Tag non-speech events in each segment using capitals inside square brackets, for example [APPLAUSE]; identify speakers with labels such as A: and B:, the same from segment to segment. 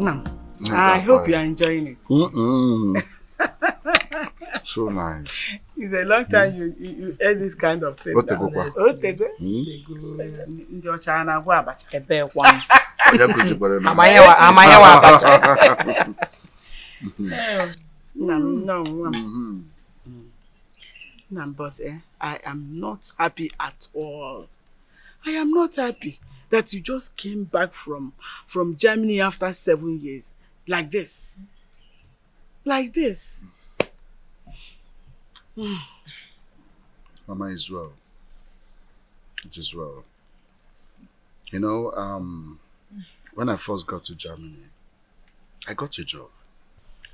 A: Now, I hope you are enjoying it.
B: Mm-mm. [LAUGHS] so nice.
A: It's a long time you, you, you ate this kind of thing.
B: O tegokwa.
A: O tego.
B: Mm.
A: Ndị ọcha na-agwa abacha.
C: Ebee kwa m.
B: Onye kụzikwara m?
C: Amanyewa amanyewa abacha. [LAUGHS]
A: Nna m, nọ nwa m.
B: Mhm.
A: Nna m, but eh, I am not happy at all. I am not happy that you just came back from from Germany after seven years like this. Like this.
B: Mama is well. It is well. You know, um, when I first got to Germany, I got a job.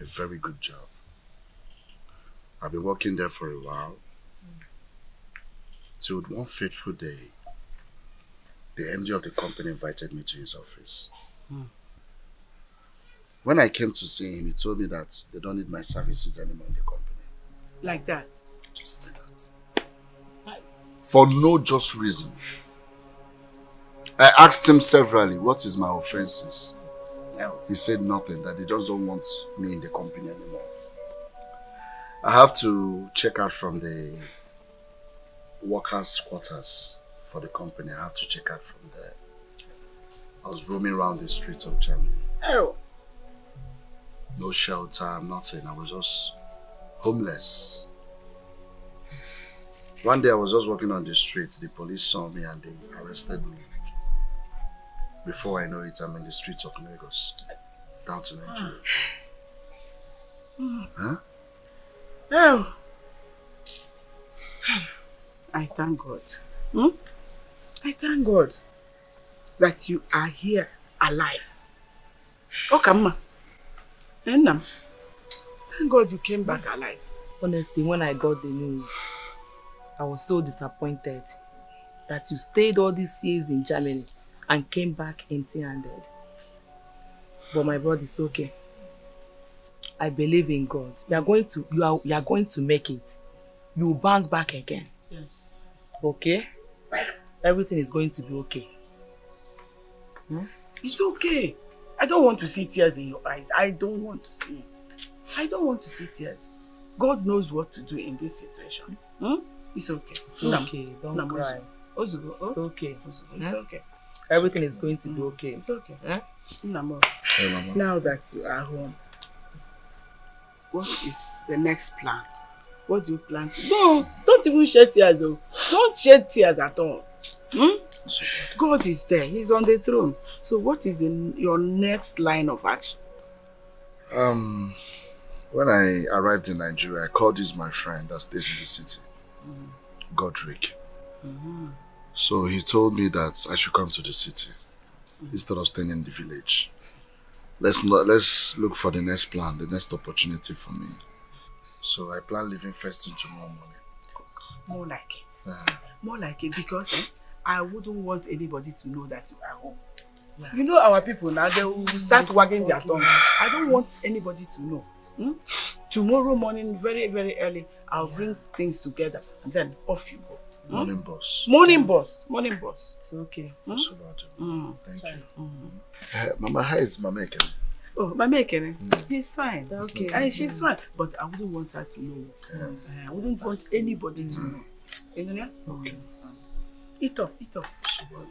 B: A very good job. I've been working there for a while. Till one fateful day, the MD of the company invited me to his office. Hmm. When I came to see him, he told me that they don't need my services anymore in the company.
A: Like that.
B: Just like that. For no just reason. I asked him severally, what is my offenses?
A: Oh.
B: He said nothing, that they just don't want me in the company anymore. I have to check out from the workers' quarters for the company. I have to check out from there. I was roaming around the streets of Germany.
A: Oh.
B: No shelter, nothing. I was just homeless. One day I was just walking on the street. The police saw me and they arrested me. Before I know it, I'm in the streets of Lagos, down to Nigeria. Huh?
A: Oh. I thank God. Hmm? I thank God that you are here alive. Okay, ma. Enam. Thank God you came back alive.
C: Honestly, when I got the news, I was so disappointed that you stayed all these years in Germany and came back empty-handed. But my brother is okay. I believe in God. You are going to you are you are going to make it. You will bounce back again.
A: Yes.
C: Okay? Everything is going to be okay.
A: It's okay. I don't want to see tears in your eyes. I don't want to see it. I don't want to see tears. God knows what to do in this situation. Hmm? It's okay.
C: It's
A: Nna m,
C: okay. Don't
A: nna m,
C: cry.
A: Ozugbo. oh,
C: It's okay.
A: ozugbo, It's
C: Hmm?
A: okay.
C: Everything is going to be okay.
A: It's okay.
C: Hmm?
A: Nna
B: Hey, Mama.
A: Now that you are home, what is the next plan? What do you plan to No, don't even shed tears. Oh. Don't shed tears at all. Hmm?
B: So.
A: God is there. He's on the throne. So what is the your next line of action?
B: Um, when I arrived in Nigeria, I called this my friend that stays in the city, Godric. So he told me that I should come to the city instead of staying in the village. Let's not, let's look for the next plan, the next opportunity for me. So I plan leaving first thing tomorrow morning.
A: More like it.
B: Uh,
A: More like it because eh, I wouldn't want anybody to know that you are home. You know our people now, they will start wagging their tongues. I don't want anybody to know. Hmm? Tomorrow morning, very, very early, I'll bring things together and then off you go.
B: morning boss.
A: Morning boss. Morning boss.
C: It's okay.
B: So bad.
A: Mm.
B: Thank you. Uh, Mama, how is Mama Ekene?
A: Oh, my making He's fine.
C: Okay.
A: And she's fine. But I wouldn't want her to know. Uh, I wouldn't want anybody to know. You know? Okay. Eat off, eat off.
B: So bad.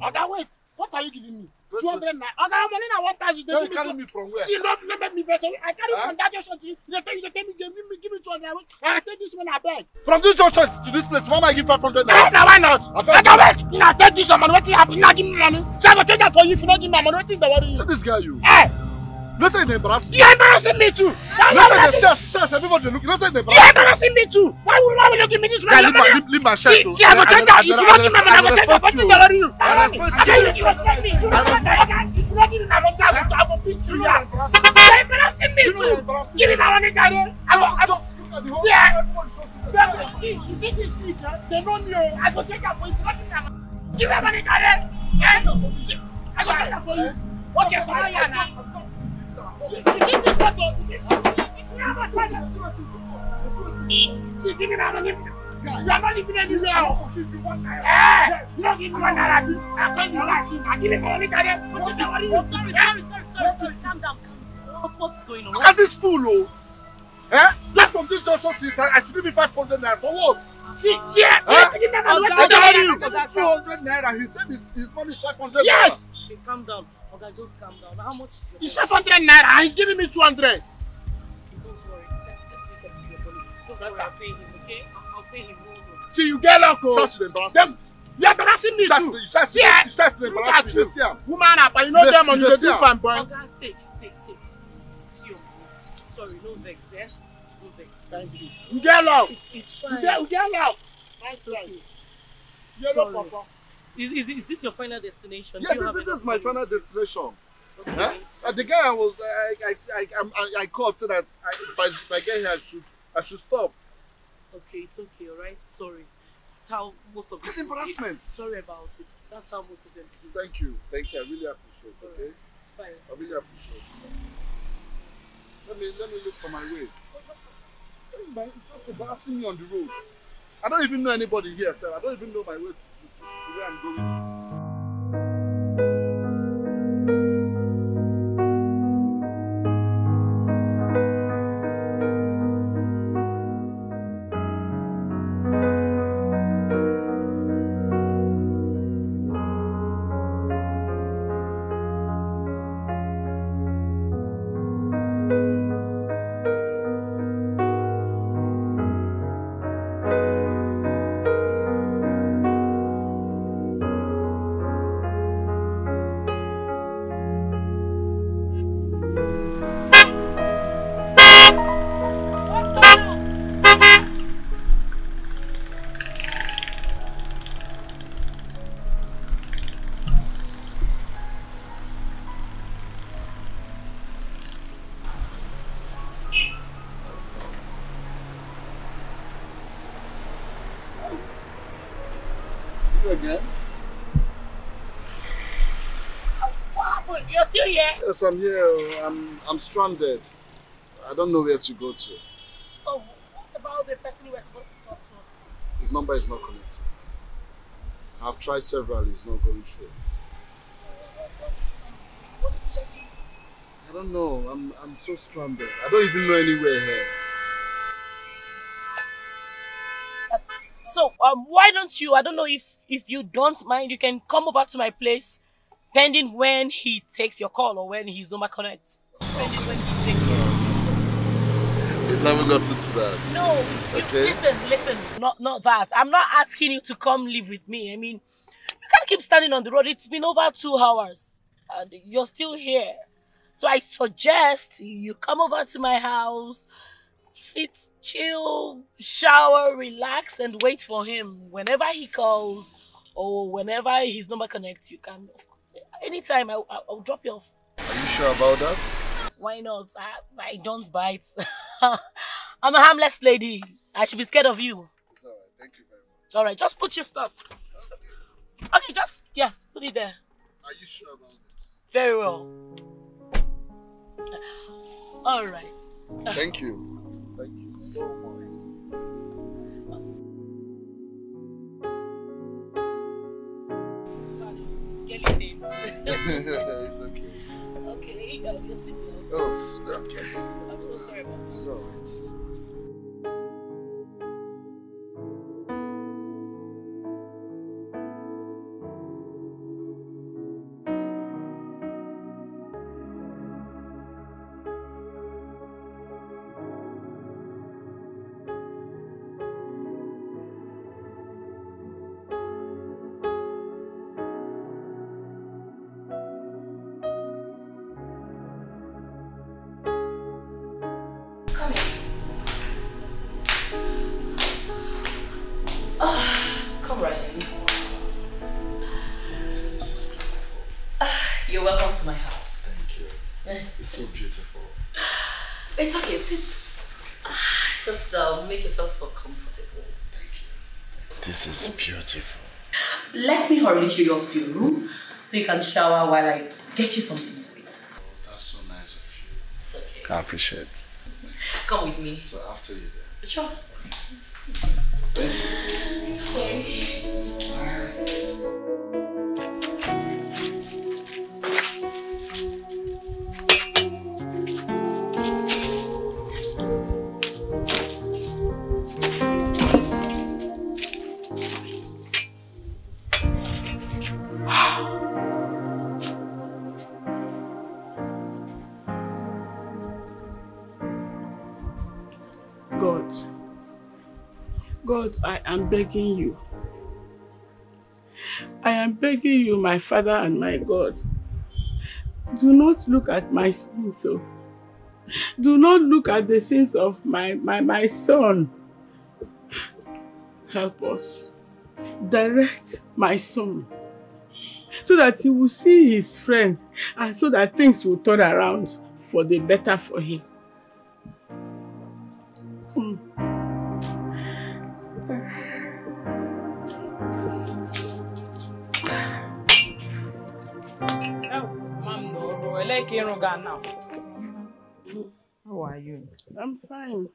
D: Oga, wait. What are you giving me? 200 naira. Oga, na 1,000.
B: So you
D: They give me
B: where?
D: See, no, no make me vex. I carry from that junction to you. They tell you, they tell me, give me, give me 200. I take this one, I beg.
B: From this junction to this place, Mama, I give 500
D: Now,
B: naira.
D: now, why not?
B: Okay.
D: Oga, wait. Now, take this one, man. Wetin happen? Now, give me money. Say, I go change that for you if you not give me money. Wetin dey worry you?
B: See this guy, you.
D: Eh,
B: Listen, embarrass me.
D: you embarrassing me too. You
B: Listen, the sales, sales, everybody look. Listen,
D: you
B: embarrass me.
D: embarrassing me too. Why will, why will you give me this money?
B: leave my, leave, my shirt.
D: See, see, I go change that. If you not give me money, I go change that. Wetin dey worry you?
B: I respect
D: I you, you respect me. You respect me. If you not give me my money, I go, I go beat you. Yeah. You embarrassing me
B: you're
D: too. Give me my money, Jare. I go, I go.
B: The
D: See, eh?
B: the
D: See, you see this street, eh? They know me. oh. I go take that. If you not give me my money, give me my money, Jare. Eh? I go that for you. Okay, for now, give me that money. You are not living anywhere. Eh, you don't give me one naira. I'm going to lie. I give me money?
E: Sorry, sorry, sorry, sorry, sorry. Calm down. What, what is going on?
B: At this fool, oh! Eh? Left from this junction it, I should give me 500 naira. For what?
D: See, see,
B: Huh?
D: have to give me
B: I
D: you
B: tell
D: know?
B: you, 200 naira. He said his, his money is 500
D: Yes,
E: Okay, calm down. Okay, just calm down. How much?
D: it's 500 naira and he's giving me 200.
E: Don't worry. Let's, let's make up to your money. Don't worry, I'll pay him, okay? I'll, pay him.
D: See, you get luck, oh.
B: Such an embarrassment.
D: You're embarrassing me
B: You
D: too.
B: to- you to-
D: See, eh?
B: you start to
D: Look
B: embarrass
D: at
B: me.
D: you.
B: Year.
D: Woman up, you know
B: Yes,
D: them on the
B: yeah.
D: fine boy.
E: Okay, take, take, take. Money. Sorry, no vex, yeah? No vex.
D: Thank you. You get luck.
E: It's,
D: You
E: fine.
D: you get luck. Nice
E: okay.
D: size. Yellow papa.
E: Is, is, is this your final destination?
B: Yeah,
E: Do you have
B: this, this is my final destination.
E: Okay.
B: Huh? Uh, the guy I was, I, I, I, I, I, I called said that I, if, I, if I get here, I should, I should stop.
E: Okay, it's okay, alright? Sorry. That's how most of them
B: embarrassment.
E: Sorry about it. That's how most of them do.
B: Thank you, thank you. I really appreciate. it, Okay,
E: Alright, it's fine.
B: I really appreciate. it. Let me, let me look for my way. Just embarrassing me on the road. I don't even know anybody here, sir. I don't even know my way to, to, to, to where I'm going to.
E: Happened? You're still here?
B: Yes, I'm here. I'm, I'm stranded. I don't know where to go to.
E: Oh, what about the person you were supposed to talk to?
B: His number is not connected. I've tried several, it's not going through.
E: What did you check in?
B: I don't know. I'm, I'm so stranded. I don't even know anywhere here.
E: So, um, why don't you? I don't know if if you don't mind, you can come over to my place, pending when he takes your call or when his number connects. Pending when he takes.
B: It's haven't gotten to that.
E: No, you,
B: Okay.
E: listen, listen, not not that. I'm not asking you to come live with me. I mean, you can't keep standing on the road. It's been over two hours, and you're still here. So I suggest you come over to my house, sit, chill, shower, relax, and wait for him. Whenever he calls or whenever his number connects, you can. Anytime, I, I, I'll drop you off.
B: Are you sure about that?
E: Why not? I, I don't bite. [LAUGHS] I'm a harmless lady. I should be scared of you.
B: It's alright. Thank you very much.
E: All right, just put your stuff. Okay, just yes, put it there.
B: Are you sure about this?
E: Very well. All right.
B: Thank you. Thank you so much. It's [LAUGHS] okay.
E: okay, gotta be a seatbelt.
B: Oh, okay.
E: I'm so sorry about
B: It's alright.
F: So
E: you can shower while I get you something to eat.
F: That's so nice of you.
E: It's okay.
F: I appreciate. it.
C: Come with me.
B: So after you then.
C: Sure. It's okay.
A: I am begging you. I am begging you, my Father and my God. Do not look at my sins, so. Do not look at the sins of my, my, my son. Help us. Direct my son so that he will see his friend and so that things will turn around for the better for him.
C: Like you now. How are you?
A: I'm fine.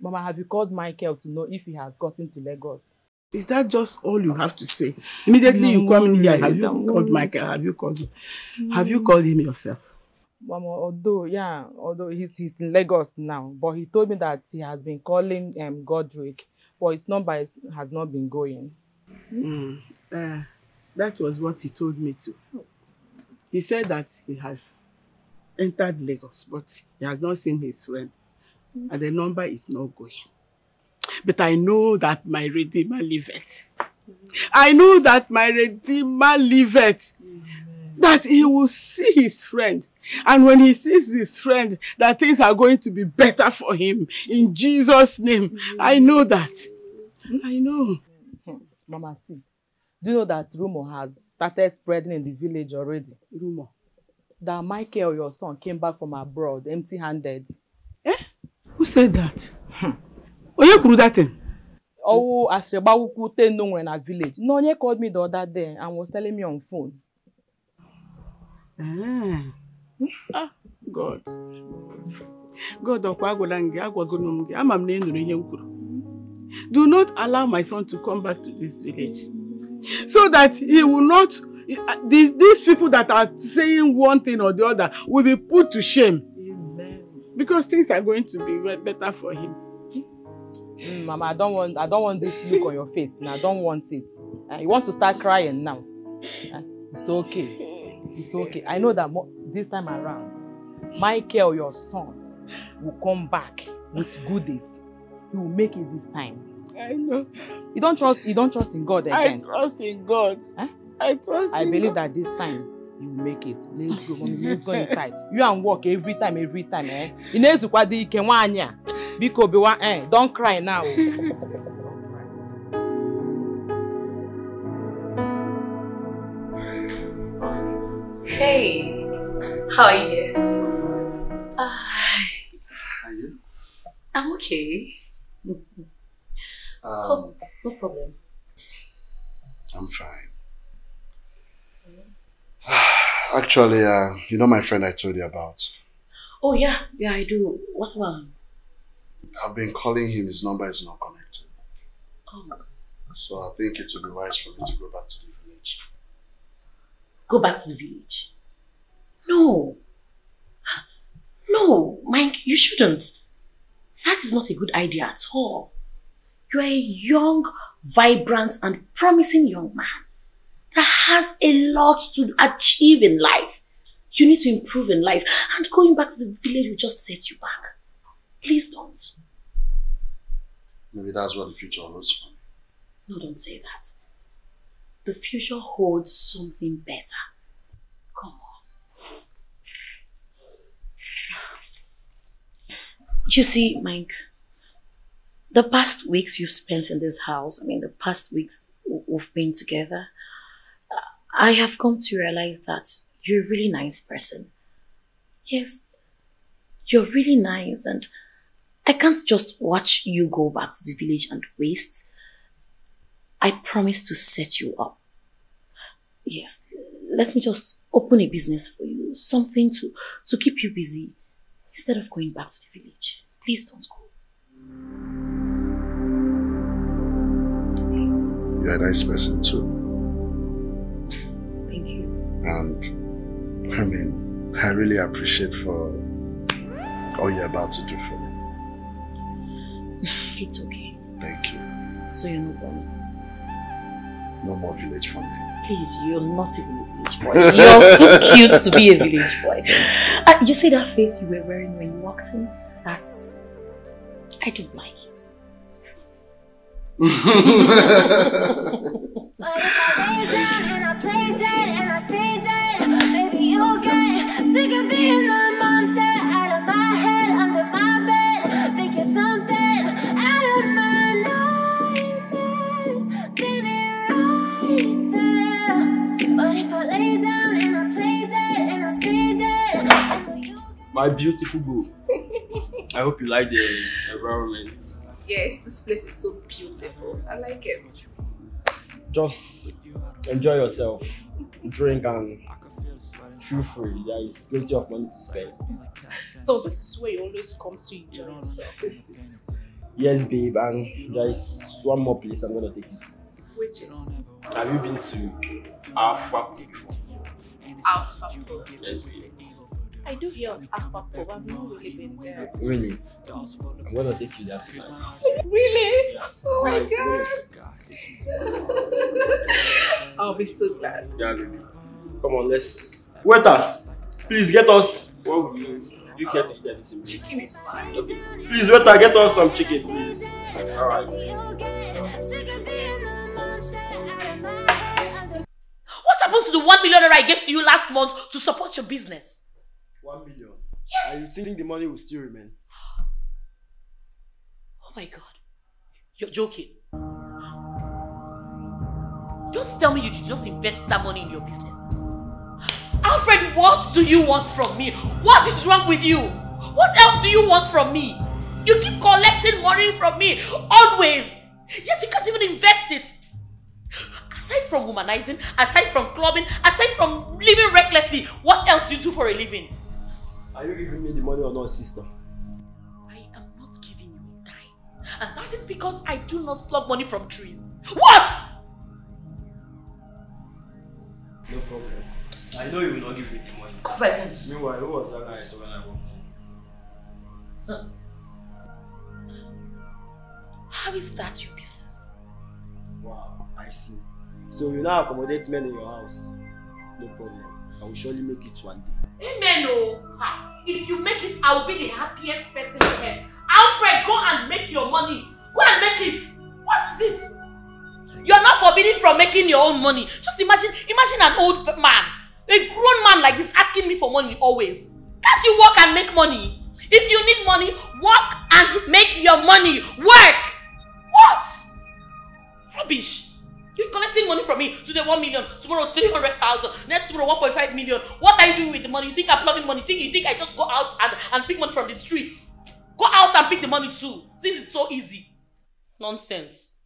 C: Mama, have you called Michael to know if he has gotten to Lagos?
A: Is that just all you have to say? Immediately you come in here, have you
C: No.
A: called Michael? Have you called him? Have you called him yourself?
C: Mama, although, yeah, although he's, he's in Lagos now, but he told me that he has been calling um, Godric, but his number is, has not been going.
A: Mm. Uh, that was what he told me too. He said that he has entered Lagos, but he has not seen his friend, and the number is not going. But I know that my Redeemer liveth. I know that my Redeemer liveth. That he will see his friend. And when he sees his friend, that things are going to be better for him. In Jesus' name. I know that. I know.
C: Mama, see, do you know that rumor has started spreading in the village already?
A: Rumor.
C: That Michael, your son, came back from abroad empty-handed.
A: Who said that? Onye kwuru that thing?
C: Oh, Ashegbawukwu Teno nwere na village. No, onye called me the other day and was telling me on phone.
A: Ah. Ah, God. God ọkwa agwala m gị agwagono m gị ama m na ị nụrụ ihe m kwuru. Do not allow my son to come back to this village so that he will not the, these people that are saying one thing or the other will be put to shame
C: Amen.
A: because things are going to be better for him.
C: Mm, Mama, I don't want I don't want this look on your face. I don't want it. Uh, you want to start crying now. Uh, it's okay. It's okay. I know that this time around, Michael, your son, will come back with goodies. He will make it this time.
A: I know.
C: You don't trust you don't trust in God again.
A: I trust in God.
C: Eh?
A: I trust
C: I believe
A: God.
C: that this time you will make it. Let's go, mommy. Let's go [LAUGHS] inside. You and walk every time, every time, eh? Ị na-ezukwa dị ike nwaanyị a. Biko biwa, eh? Don't cry now. [LAUGHS]
E: Hey, how are you dear? Ah,
B: Are you?
E: I'm okay.
B: Um,
E: No problem.
B: I'm fine. [SIGHS] Actually, uh, you know my friend I told you about.
E: Oh yeah, yeah I do. What about? him?
B: I've been calling him, his number is not connected.
E: Oh,
B: So I think it would be wise for me to go back to the village.
E: go back to the village. No. No, Mike, you shouldn't. That is not a good idea at all. You are a young, vibrant, and promising young man that has a lot to achieve in life. You need to improve in life, and going back to the village will just set you back. Please don't.
B: Maybe that's what the future holds for me.
E: No, don't say that. The future holds something better. Come on. You see, Mike, the past weeks you've spent in this house, I mean, the past weeks we've been together, I have come to realize that you're a really nice person. Yes, you're really nice, and I can't just watch you go back to the village and waste. I promise to set you up. Yes, let me just open a business for you, something to, to keep you busy instead of going back to the village.
G: Please don't go.
B: You're a nice person too.
G: Thank you.
B: And I mean, I really appreciate for all you're about to do for me. [SIGHS]
G: It's okay.
B: Thank you.
G: So you're not one.
B: No more village for me.
G: Please, you're not even a village boy. You're too [LAUGHS] cute to be a village boy. Uh, you see that face you were wearing when you walked in? That's... I don't like it. [LAUGHS]
H: But if I lay down and I play dead my head, under my bed, thinking something out of my nightmares, standing right there. But if I lay down and I play dead and I stay dead, I know you'll
I: My beautiful boo. I hope you like the environment.
J: Yes, this place is so beautiful. I like it.
I: Just enjoy yourself, drink and feel free. There is plenty of money to spend.
J: So this is where you always come to enjoy yourself.
I: Yes, babe, and there is one more place I'm gonna take you to.
J: Which is
I: Have you been to Alpha before?
J: Alpha
I: Yes, babe.
J: I do hear of Alpha but I've not really been there.
I: Really? I'm gonna take you there tonight. [LAUGHS]
J: Really?
I: Yeah.
J: Oh my
I: Right,
J: god. [LAUGHS] I'll be so glad.
I: Yeah, baby. Come on, let's. Waiter, please get us. What will you? You care to eat anything?
J: Chicken is fine.
I: Okay. Please, waiter, get us some chicken, please. Alright.
H: you'll get sick of being the monster out of my head, under
E: What happened to the one million naira I gave to you last month to support your business?
I: One million. Yes. Are you think the money will still remain?
E: Oh my god. You're joking. Don't tell me you did not invest that money in your business. Alfred, what do you want from me? What is wrong with you? What else do you want from me? You keep collecting money from me always. Yet you can't even invest it. Aside from womanizing, aside from clubbing, aside from living recklessly, what else do you do for a living?
I: Are you giving me the money or not, sister?
E: I am not giving you a dime. And that is because I do not pluck money from trees. What?
I: No problem. I know you will not give me the money.
E: Of course I won't.
I: Meanwhile, who was that guy I saw when I walked in?
E: How is that your business?
I: Wow, I see. So you now accommodate men in your house? No problem. I will surely make it one day.
E: Amen, oh. If you make it, I will be the happiest person on earth. Alfred, go and make your money. Go and make it. What's it? You're not forbidden from making your own money. Just imagine, imagine an old man, a grown man like this asking me for money always. Can't you work and make money? If you need money, work and make your money. Work. What? Rubbish. You're collecting money from me. Today 1 million, tomorrow 300,000, next tomorrow 1.5 million. What are you doing with the money? You think I'm plugging money? You think, you think I just go out and, and pick money from the streets? Go out and pick the money too. Since it's so easy. Nonsense.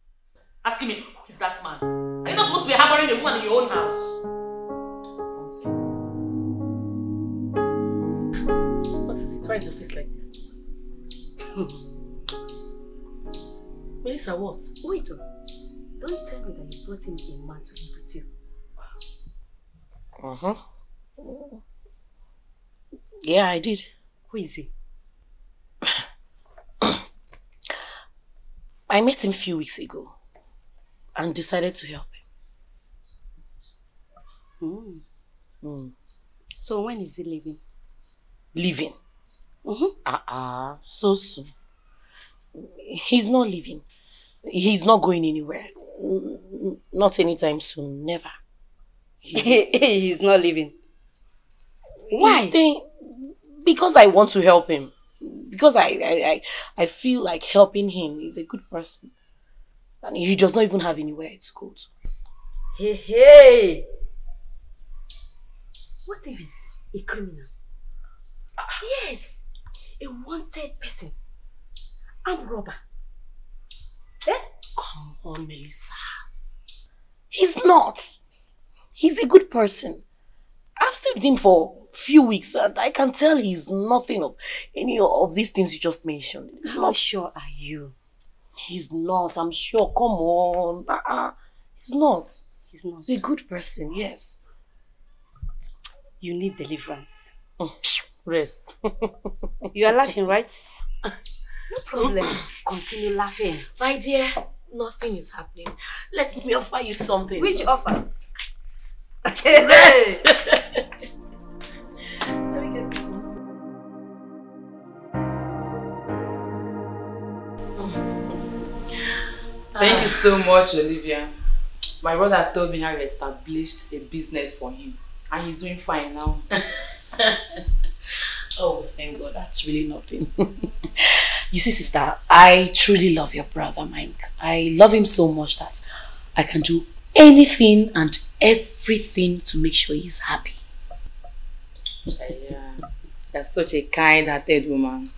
E: Asking me, who is that man? Are you not supposed to be hammering a woman in your own house?
J: Why is your face like this? Melissa, what? Wait, oh. don't tell me that you brought in a man to live with you.
G: Uh-huh. Yeah, I did.
J: Who is he? [COUGHS]
G: I met him a few weeks ago and decided to help him.
J: Hmm.
G: Mm.
J: So when is he leaving?
G: Leaving.
J: Mm-hmm.
G: Uh-uh, so soon. He's not leaving. He's not going anywhere. Not anytime soon, never. [LAUGHS]
J: He's not leaving.
G: Why? He's staying because I want to help him. Because I, I, I, I feel like helping him. He's a good person. And he does not even have anywhere to go to.
J: Hey, hey! What if he's a criminal? Ah. Yes, a wanted person. And robber. Eh?
G: Come on, Melissa. He's not. He's a good person. I've stayed with him for a
E: few weeks and I can tell he's nothing of any of these things you just mentioned. He's
G: How
E: not
G: sure are you?
E: He's not, I'm sure. Come on. Uh-uh. He's not.
G: He's not.
E: He's a good person, yes.
G: You need deliverance. Mm.
E: Rest. [LAUGHS]
G: You are laughing, right? [LAUGHS] No problem. Continue laughing.
E: My dear, nothing is happening. Let me offer you something.
G: Which offer? [LAUGHS]
E: Rest.
C: Thank you so much, Olivia. My brother told me you established a business for him. And he's doing fine now.
E: Oh, thank God, that's really nothing. [LAUGHS] you see, sister, I truly love your brother, Mike. I love him so much that I can do anything and everything to make sure he's happy.
C: Yeah. You're such a kind-hearted woman.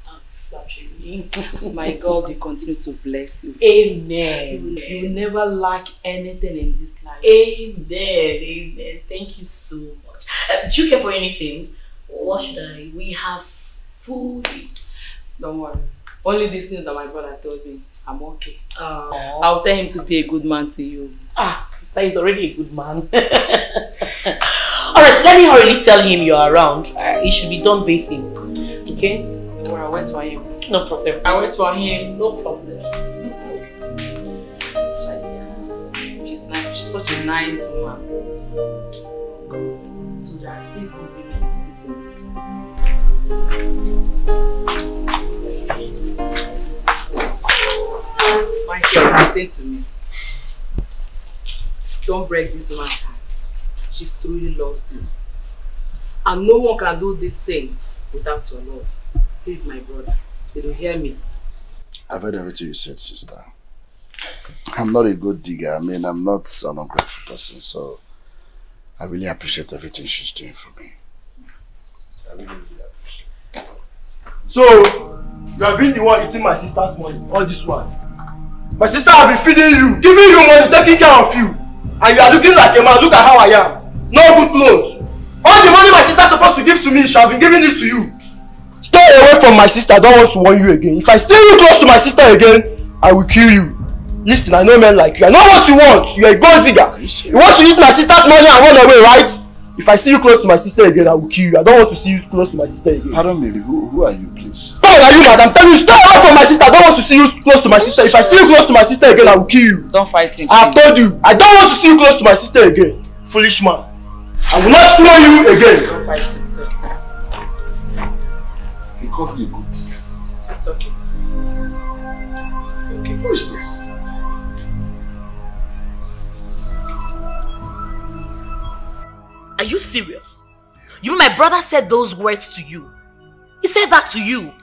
C: [LAUGHS] My God will continue to bless you.
E: Amen.
C: You will, you will never lack anything in this life.
E: Amen. Amen. Thank you so much. Uh, do you care for anything? What should I? We have food.
C: Don't worry. Only these things that my brother told me. I'm okay. I'll tell him to be a good man to you.
E: Ah, sister is already a good man. [LAUGHS] Alright, let me hurriedly tell him you're around. Uh, he should be done bathing. Okay?
C: Don't worry, I'll wait for him.
E: No problem.
C: I'll wait for him.
E: No problem.
C: She's nice. She's such a nice woman. So there are still Michael, listen to me. Don't break this woman's heart. She truly loves you. And no one can do this thing without your love. He's my brother. Did you hear me?
B: I've heard everything you said, sister. I'm not a good digger. I mean, I'm not an ungrateful person, so I really appreciate everything she's doing for me. I really,
K: So, you have been the one eating my sister's money all this while. My sister have been feeding you, giving you money, taking care of you. And you are looking like a man. Look at how I am. No good clothes. All the money my sister supposed to give to me, she have been giving it to you. Stay away from my sister. I don't want to warn you again. If I see you close to my sister again, I will kill you. Listen, I know men like you. I know what you want. You are a gold digger. You want to eat my sister's money and run away, right? If I see you close to my sister again, I will kill you. I don't want to see you close to my sister again.
B: Pardon me, who, who are you, please?
K: Old are you, madam? Tell me, stay away from my sister. I don't want to see you close to my sister. If I see you close to my sister again, I will kill you.
C: Don't fight him.
K: I have told you, I don't want to see you close to my sister again. Foolish man. I will not throw you again.
C: Don't fight him, okay.
B: He called me a good.
C: It's okay. It's okay.
B: Who is this?
E: Are you serious? You mean my brother said those words to you? He said that to you?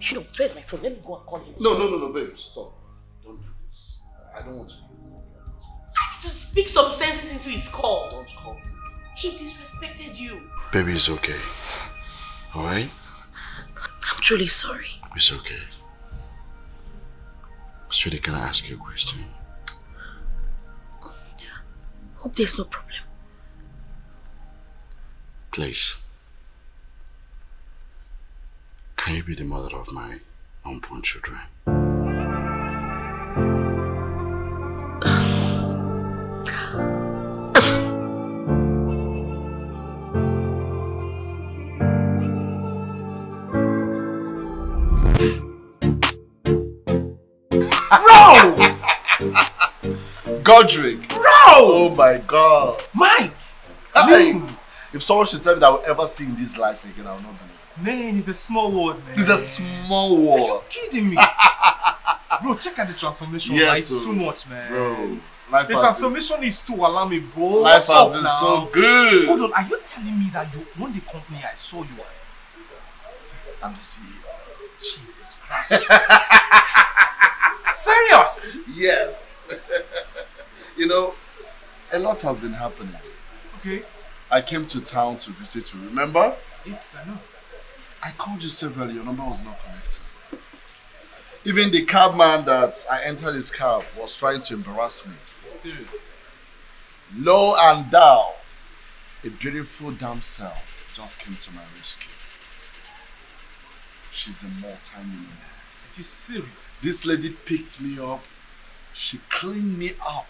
E: You know, where's my phone? Let me go and call him.
B: No, no, no, no, babe, stop. Don't do this. I don't want to.
E: I need to speak some senses into his call.
B: Don't call me.
E: He disrespected you.
B: Baby, it's okay. Alright?
E: I'm truly sorry.
B: It's okay. Sweetie, can I ask you a question?
E: Hope there's no problem.
B: Please. Can you be the mother of my unborn children?
L: Bro!
B: Oh my god!
L: Mike!
B: Hey! If someone should tell me that I will ever see in this life again, I will not believe it.
L: Man, it's a small world, man.
B: it. It's a small world.
L: Are you kidding me? [LAUGHS] Bro, check out the transformation.
B: Yes.
L: It's
B: so-
L: too much, man.
B: Bro, life
L: The transformation is too alarming, bro.
B: been, life
L: What's
B: has been
L: now?
B: so good.
L: Hold on, are you telling me that you own the company I saw you at?
B: I'm the CEO.
L: Jesus Christ. [LAUGHS] Serious?
B: Yes. [LAUGHS] you know, a lot has been happening.
L: Okay.
B: I came to town to visit you, remember?
L: Yes, I know.
B: I called you severally, your number was not connected. Even the cabman that I entered his cab was trying to embarrass me.
L: Serious.
B: Lo and thou, a beautiful damsel just came to my rescue. She's a multi-millionaire.
L: Are you serious?
B: This lady picked me up. She cleaned me up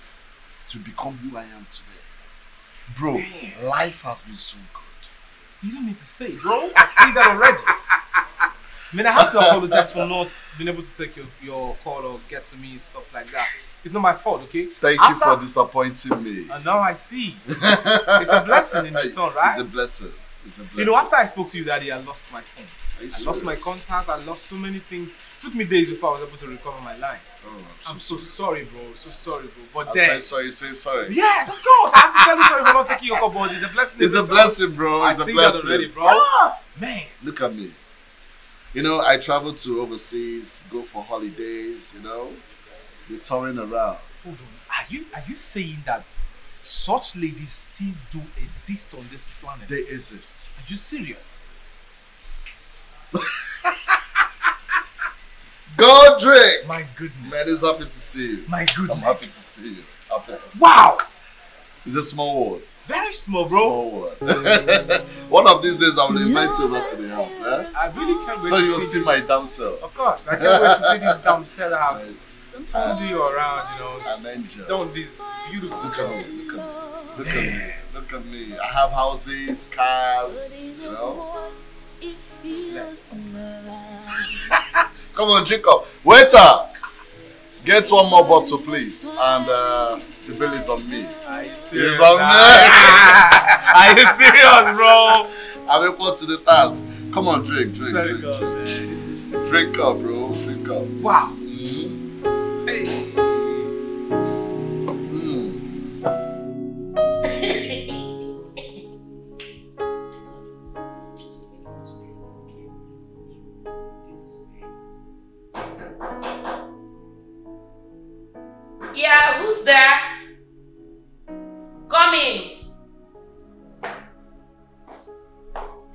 B: to become who I am today. Bro,
L: Man.
B: life has been so good.
L: You don't need to say, bro. I see that already. I mean, I have to apologize for not being able to take your, your call or get to me and stuff like that. It's not my fault, okay?
B: Thank you for disappointing me.
L: And now I see. it's a blessing in return, right?
B: It's a blessing. It's a blessing.
L: You know, after I spoke to you that day, I lost my phone. I lost my
B: serious?
L: contact. I lost so many things. It took me days before I was able to recover my line.
B: Oh,
L: I'm so sorry, bro. So sorry, bro. But
B: I'm
L: then,
B: saying sorry, say sorry.
L: yes, of course, I have to tell you sorry for not taking your call, but it's a blessing. in
B: It's a
L: return.
B: blessing, bro.
L: I
B: It's a
L: see
B: blessing.
L: that already, bro.
B: Ah!
L: Man,
B: Look at me. You know, I travel to overseas, go for holidays, you know, be touring around.
L: hold on. Are you are you saying that such ladies still do exist on this planet?
B: They exist.
L: Are you serious? [LAUGHS]
B: Go drink!
L: My goodness.
B: Man, it's happy to see you.
L: My goodness.
B: I'm happy to see you. Happy to see
L: Wow.
B: you. It's a small world.
L: Very small, bro.
B: Small world. [LAUGHS] One of these days I will invite you over to the house, eh?
L: I really can't wait
B: So
L: to
B: you'll
L: see
B: see
L: this.
B: my damn self.
L: Of course, I can't wait to see this damn cell house. Turn you around, you know.
B: An angel.
L: Don't this beautiful
B: Look
L: girl.
B: at me, look at me. Look at me. Look at me. I have houses, cars, you know.
L: Blessed. [LAUGHS]
B: Come on, drink up. Waiter! Get one more bottle, please. And uh, the bill is on me.
L: Are you serious?
B: It's on me. [LAUGHS]
L: Are you serious, bro?
B: I'm equal to the task. Come on, drink, drink, drink.
L: is, this
B: Drink up, bro. Drink up.
L: Wow.
B: Mm.
L: Hey.
H: Yeah, who's there? Come in.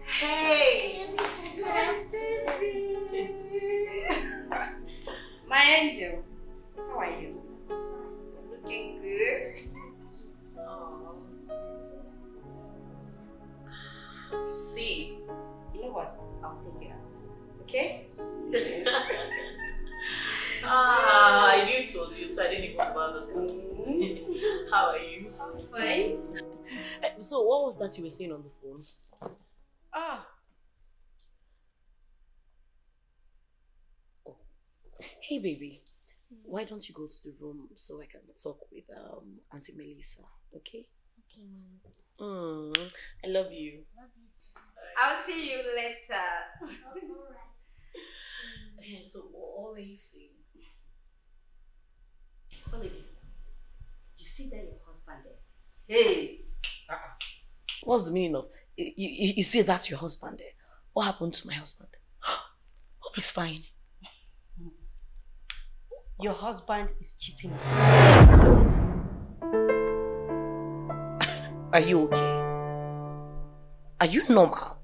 H: Hey. [LAUGHS]
G: My angel, how are you? Looking good.
H: You see,
G: You know what? I'll take you out. Okay? [LAUGHS]
H: ah, I knew it was you, so I didn't even bother. [LAUGHS] How are you?
G: I'm fine.
E: So what was that you were saying on the phone?
G: Ah,
E: Hey baby, why don't you go to the room so I can talk with um Auntie Melissa, okay?
G: okay, mom.
E: Mm, I love you.
G: I'll see you later. [LAUGHS]
E: Eh, So were you saying? Olivia, you see that your husband there? Hey! What's the meaning of you, you, you see that's your husband there? What happened to my husband? [GASPS] Hope he's fine. [LAUGHS]
G: Your husband is cheating. [LAUGHS]
E: Are you okay? Are you normal?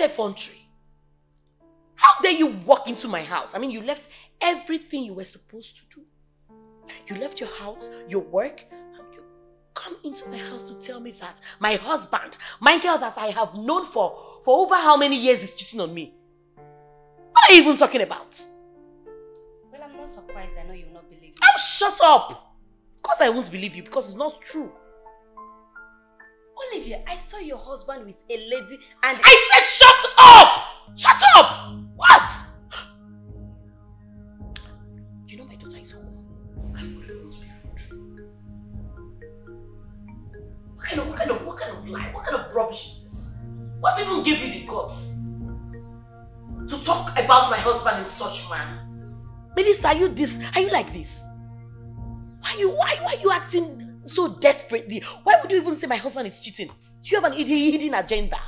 E: Effrontery? How dare you walk into my house? I mean, you left everything you were supposed to do. You left your house, your work, and you come into my house to tell me that my husband, my girl that I have known for, for over how many years is cheating on me. What are you even talking about?
G: Well, I'm not surprised. I know you will not believe me.
E: Oh, shut up! Of course I won't believe you because it's not true. Olivia, I saw your husband with a lady and I said shut up! Shut up! What? You know my daughter is home. I wouldn't want to be rude. What kind of what kind of what kind of lie? What kind of rubbish is this? What even gave you the guts to talk about my husband in such manner? Melissa, are you this? Are you like this? Why you why why are you acting so desperately? Why would you even say my husband is cheating? Do you have an hidden, agenda?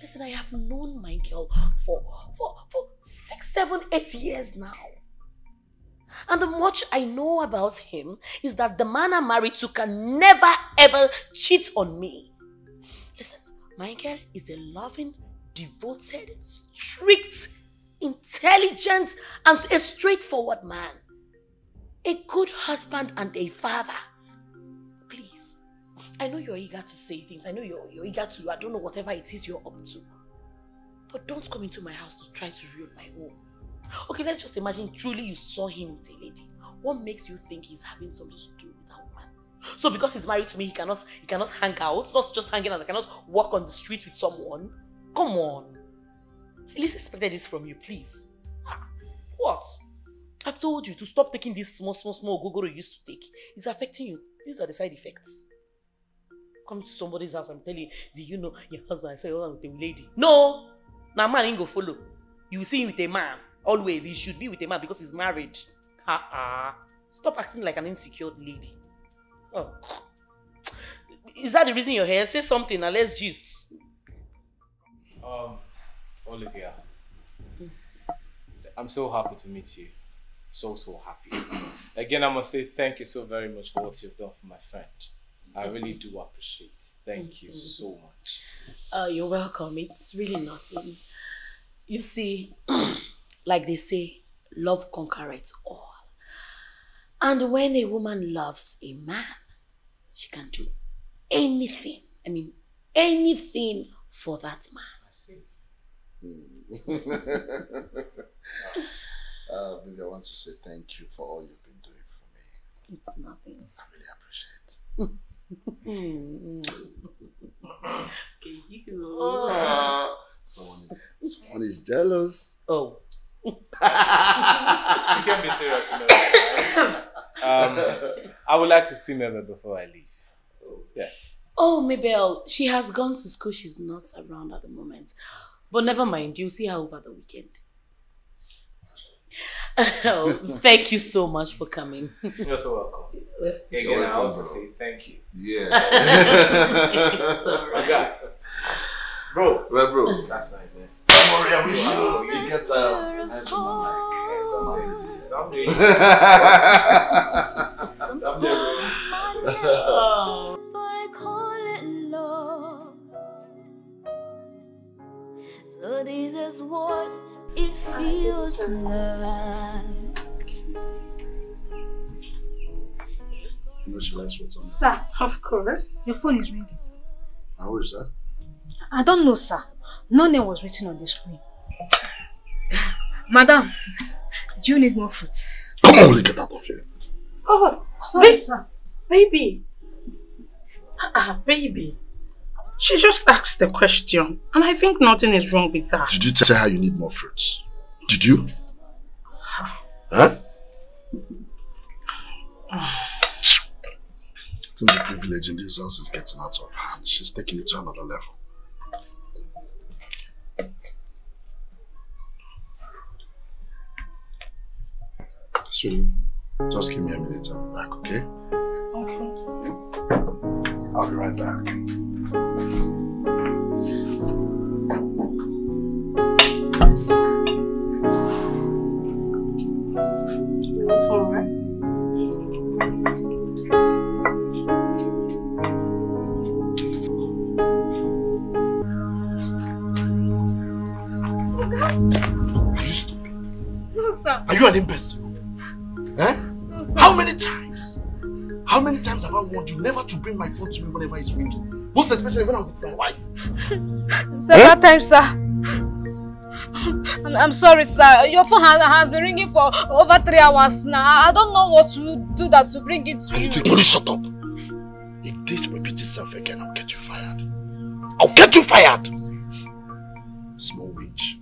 E: Listen, I have known Michael for for for six, seven, eight years now. And the much I know about him is that the man I'm married to can never ever cheat on me. Listen, Michael is a loving, devoted, strict, intelligent, and a straightforward man. A good husband and a father. I know you're eager to say things. I know you're, you're eager to, I don't know, whatever it is you're up to. But don't come into my house to try to ruin my home. Okay, let's just imagine truly you saw him with a lady. What makes you think he's having something to do with a woman? So because he's married to me, he cannot he cannot hang out, not just hanging out, he cannot walk on the street with someone. Come on. At least expected this from you, please. Ah, What? I've told you to stop taking this small, small, small gogoro you used to take. It's affecting you. These are the side effects. Come to somebody's house and tell you, do you know your husband? I say, oh, I'm with a lady. No! Now man ain't go follow. You see him with a man. Always. He should be with a man because he's married. Ha-ha. Stop acting like an insecure lady. Oh. Is that the reason you're here? Say something and let's gist.
M: Um, Olivia, I'm so happy to meet you. So, so happy. Again, I must say thank you so very much for what you've done for my friend. I really do appreciate. Thank you so much.
E: Uh, you're welcome. It's really nothing. You see, [CLEARS THROAT] like they say, love conquers all. And when a woman loves a man, she can do anything. I mean, anything for that man.
M: I see. [LAUGHS]
B: uh, baby, I want to say thank you for all you've been doing for me.
E: It's nothing.
B: I really appreciate.
E: okay, [LAUGHS] you.
B: Ah, someone, someone is jealous.
E: Oh.
M: You can't be serious, Mebe. right? Um, I would like to see Mebe before I leave. Yes.
E: Oh, Mabel, she has gone to school. She's not around at the moment. But never mind, you'll see her over the weekend. Oh, [LAUGHS] thank you so much for coming.
M: You're so welcome. Again, I
B: welcome,
M: also
B: bro.
M: say thank you.
B: Yeah. [LAUGHS]
E: It's
M: My
E: right.
M: guy. Bro.
B: Well, bro,
M: That's nice, man.
B: don't worry, I
M: So,
B: wish
M: uh,
B: you, you get uh, nice woman
M: Yeah, someday. Someday.
B: like. [LAUGHS]
M: Someday, bro.
E: Oh.
N: But I call it love. So this is what it feels like.
B: You know she likes what's on.
J: Sir. Of course. Your phone is ringing. sir.
B: How is that?
J: I don't know, sir. No name was written on the screen. Madam, do you need more fruits?
B: Come on, Oli, get out of here.
A: Oh,
J: Sorry,
A: ba-
J: sir.
A: baby. Ah, baby. She just asked the question, and I think nothing is wrong with that.
B: Did you tell her you need more fruits? Did you? Huh? I think the privilege in this house is getting out of hand. She's taking it to another level. Sweetie, just give me a minute. I'll be back, okay?
J: Okay.
B: I'll be right back.
J: Sir.
B: Are you an imbecile? Eh?
J: No, sir.
B: How many times? How many times have I warned you never to bring my phone to me whenever it's ringing? Most especially when I'm with my wife. [LAUGHS]
J: Several times, sir. I'm, I'm sorry, sir. Your phone has, has been ringing for over three hours now. I don't know what to do that to bring it to
B: And
J: you.
B: you think, Please shut up. If this repeats itself again, I'll get you fired. I'll get you fired. Small witch.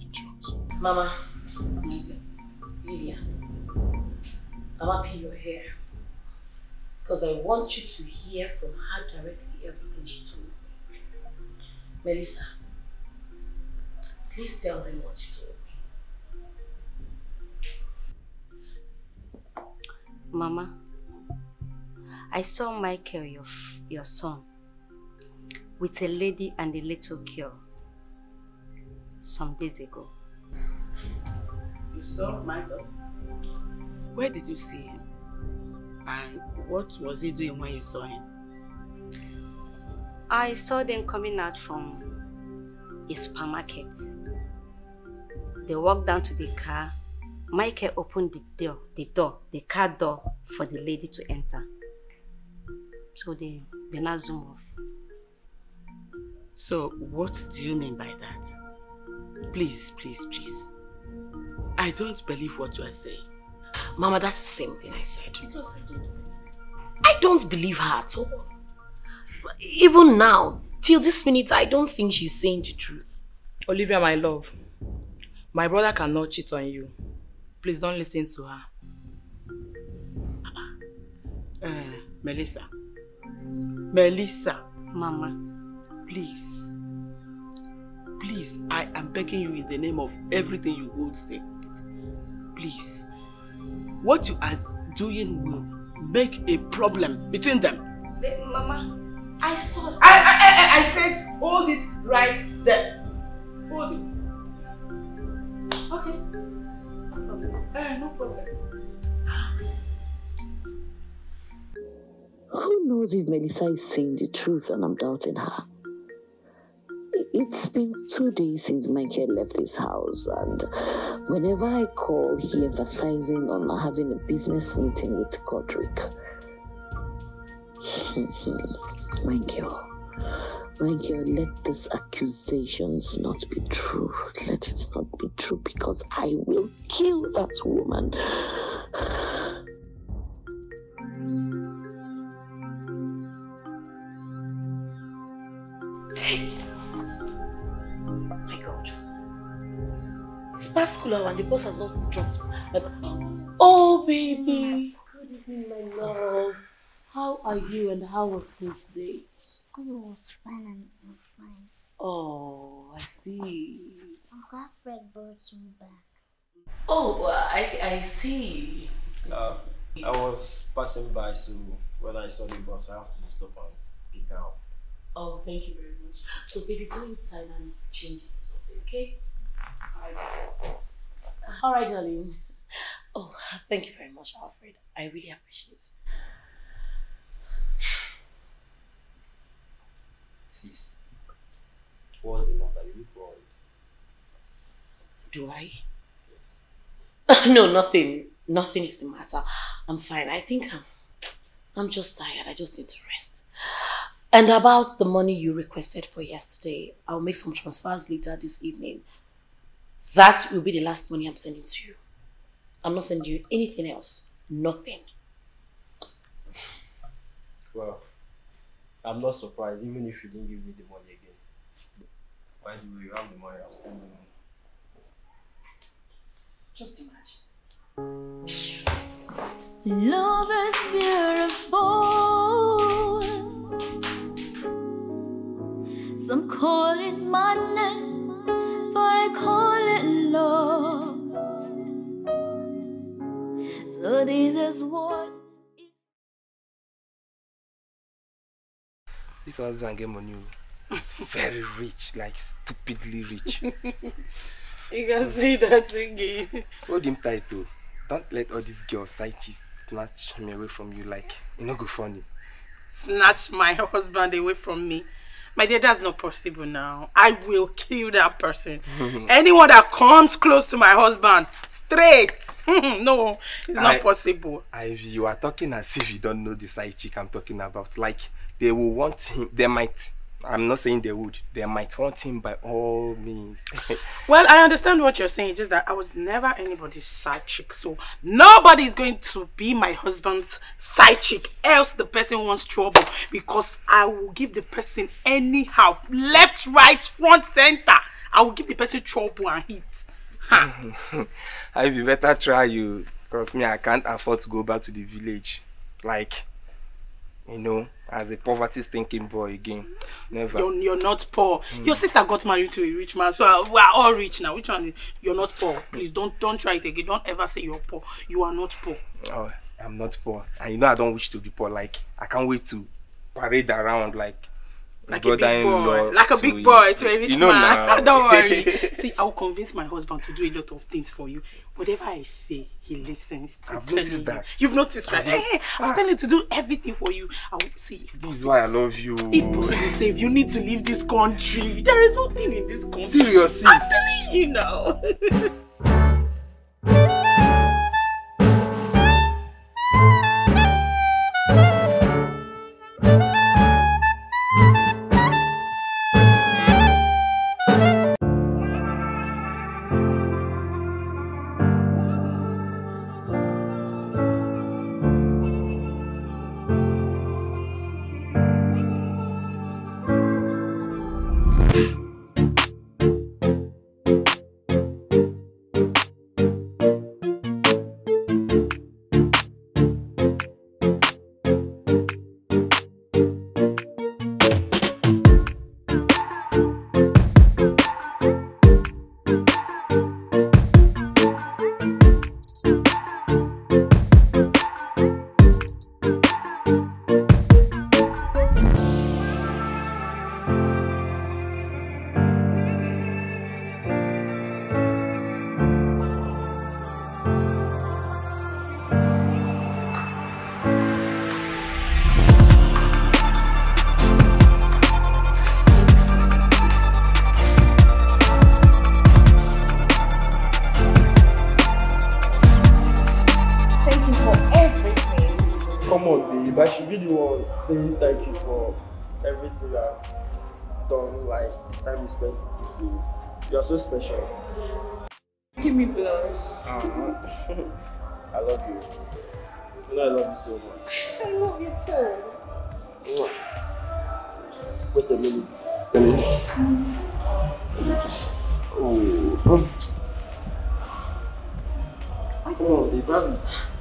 B: Idiot.
E: Mama, I'm happy you're here. Because I want you to hear from her directly everything she told me. Melissa, please tell them what you told me.
G: Mama, I saw Michael, your, your son, with a lady and a little girl some days ago.
A: You saw Michael? Where did you see him? And what was he doing when you saw him?
G: I saw them coming out from a supermarket. They walked down to the car. Michael opened the door, the door, the car door for the lady to enter.
O: So they, they now zoom off.
A: So, what do you mean by that? Please, please, please. I don't believe what you are saying.
E: Mama, that's the same thing I said.
A: Because I don't.
E: I don't believe her at all. Even now, till this minute, I don't think she's saying the truth.
C: Olivia, my love, my brother cannot cheat on you. Please don't listen to her.
A: Uh, Melissa. Melissa.
O: Mama.
A: Please. Please, I am begging you in the name of everything you hold sacred. Please. What you are doing will make a problem between them.
O: Mama, I saw.
A: I, I, I, I said hold it right there. Hold it.
O: Okay.
A: Uh, no problem.
P: Who knows if Melissa is saying the truth and I'm doubting her? It's been two days since Michael left this house, and whenever I call, he emphasizing on having a business meeting with Godric. [LAUGHS] Michael, Michael, let these accusations not be true. Let it not be true because I will kill that woman.
E: Hey. It's past school hour and the bus has not dropped. my- Oh, baby. Good evening, my love. How are you and how was school today?
Q: School was fine and I'm fine.
E: Oh, I see.
Q: I Uncle Alfred brought me back.
E: Oh, I, I see.
I: Uh, I was passing by, so when I saw the bus, I have to stop and pick her up.
E: Oh, thank you very much. So, baby, go inside and change it to something, okay? Alright. Alright, darling. Oh, thank you very much, Alfred. I really appreciate it.
I: Sis, what's the matter? You look worried.
E: Do I? [LAUGHS] no, nothing. Nothing is the matter. I'm fine. I think I'm I'm just tired. I just need to rest. And about the money you requested for yesterday, I'll make some transfers later this evening. That will be the last money I'm sending to you. I'm not sending you anything else. Nothing.
I: Well, I'm not surprised, even if you didn't give me the money again. By the way, you have the money, I'll still the money.
E: Just imagine.
H: Love is beautiful. Some call it madness, but I call So this is what.
R: This husband get money. oh. He's very rich, like stupidly rich. [LAUGHS]
C: You can say that again.
R: Hold him tight though. Don't let all these girls side chicks snatch me away from you like you know go funny.
A: Snatch my husband away from me. My dear, that's not possible now. I will kill that person. [LAUGHS] Anyone that comes close to my husband, straight. [LAUGHS] no, it's not
R: I-
A: possible.
R: I, you are talking as if you don't know the side chick I'm talking about. Like they will want him. They might. I'm not saying they would. They might want him by all means. [LAUGHS]
A: Well, I understand what you're saying. Just that I was never anybody's side chick, so nobody is going to be my husband's side chick. Else, the person wants trouble because I will give the person anyhow, left, right, front, center. I will give the person trouble and hit.
R: I be better try you, cause me I can't afford to go back to the village, like, you know, as a poverty-stinking boy again. Never.
A: You're, you're not poor.
R: Mm.
A: Your sister got married to a rich man, so uh, we are all rich now. Which one? Is, you're not poor. Please don't don't try it again. Don't ever say you're poor. You are not poor.
R: Oh, I'm not poor, and you know I don't wish to be poor. Like I can't wait to parade around like.
A: Like a big boy, like a big boy to a rich
R: you know
A: man. [LAUGHS] Don't worry. [LAUGHS] See, I will convince my husband to do a lot of things for you. Whatever I say, he listens. I'm
R: I've noticed
A: you.
R: that.
A: You've noticed, right?
R: Not-
A: Hey, I'm ah. telling you to do everything for you. I will see if
R: This is why I love you.
A: if possible, if you need to leave this country. There is nothing in this country.
R: Seriously?
A: I'm telling you now. [LAUGHS]
I: saying thank you for everything I've done, like the time you spent with me. You are so special.
J: Give me blush.
I: Uh-huh. [LAUGHS] I love you. You know I love you so much.
J: I love you too.
I: Wait a minute. Let me. Oh. Come on, babe. Have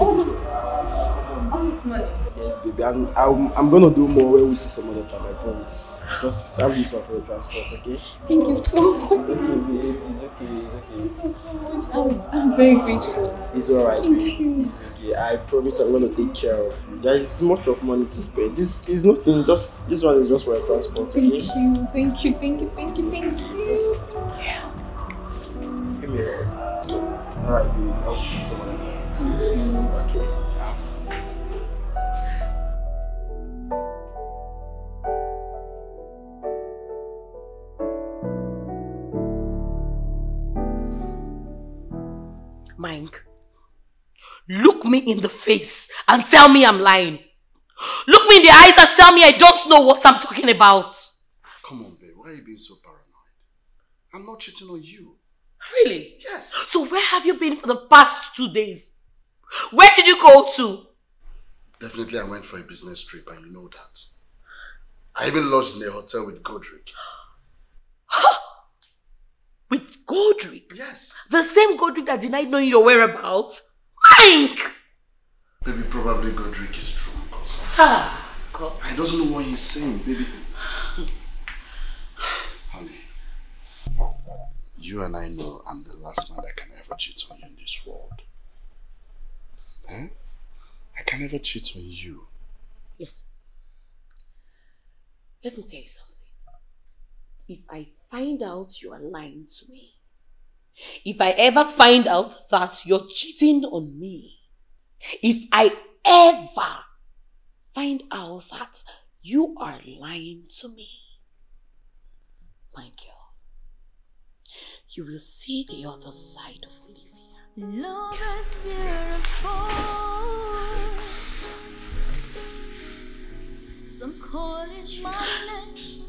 J: All this, all this money.
I: Yes, baby. I'm, I'm, I'm gonna do more when we see some other time, I promise. Just have this one for the transport, okay?
J: Thank you so much.
I: It's okay, babe. It's okay, it's okay.
J: Thank you so much. I'm, I'm very grateful.
I: It's alright,
J: Thank you.
I: It's okay. I promise I'm gonna take care of you. There is much of money to spend. This is nothing. Just this one is just for a transport,
J: Thank
I: okay?
J: you, thank you, thank you, thank you, thank you.
I: Just give me a Alright, babe. I'll see you some other time. Okay.
E: Mike, look me in the face and tell me I'm lying. Look me in the eyes and tell me I don't know what I'm talking about.
B: Come on, babe. Why are you being so paranoid? I'm not cheating on you.
E: Really?
B: Yes.
E: So where have you been for the past two days? Where did you go to?
B: Definitely, I went for a business trip, and you know that. I even lodged in a hotel with Godric.
E: With Godric?
B: Yes.
E: The same Godric that denied knowing your whereabouts? Mike!
B: Baby, probably Godric is drunk or something.
E: Ah, God.
B: I don't know what he's saying, baby. Honey, you and I know I'm the last man that can ever cheat on you in this world. Eh? I can never cheat on you.
E: Listen. Let me tell you something. If I find out you are lying to me, if I ever find out that you're cheating on me, if I ever find out that you are lying to me, my girl, you will see the other side of Olivia.
N: Love is beautiful. Some call it madness,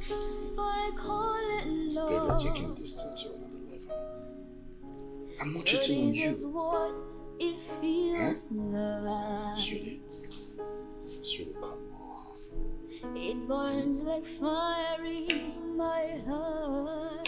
N: but I call it love.
B: You're taking this thing to another level. I'm not cheating on you.
N: what it feels hmm? like.
B: Sweetie. Sweetie, come on.
N: It burns like fire in my heart.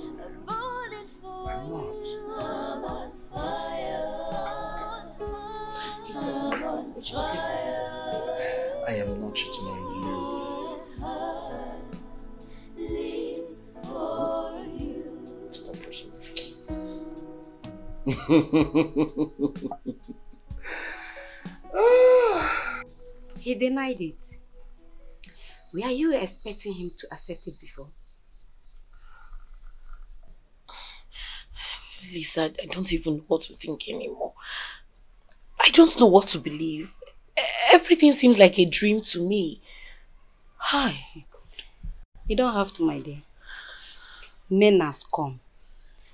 N: [LAUGHS]
G: He denied it. Were you expecting him to accept it before?
E: Lisa, I don't even know what to think anymore. I don't know what to believe. Everything seems like a dream to me. Hi.
G: You don't have to, my dear. Men has come.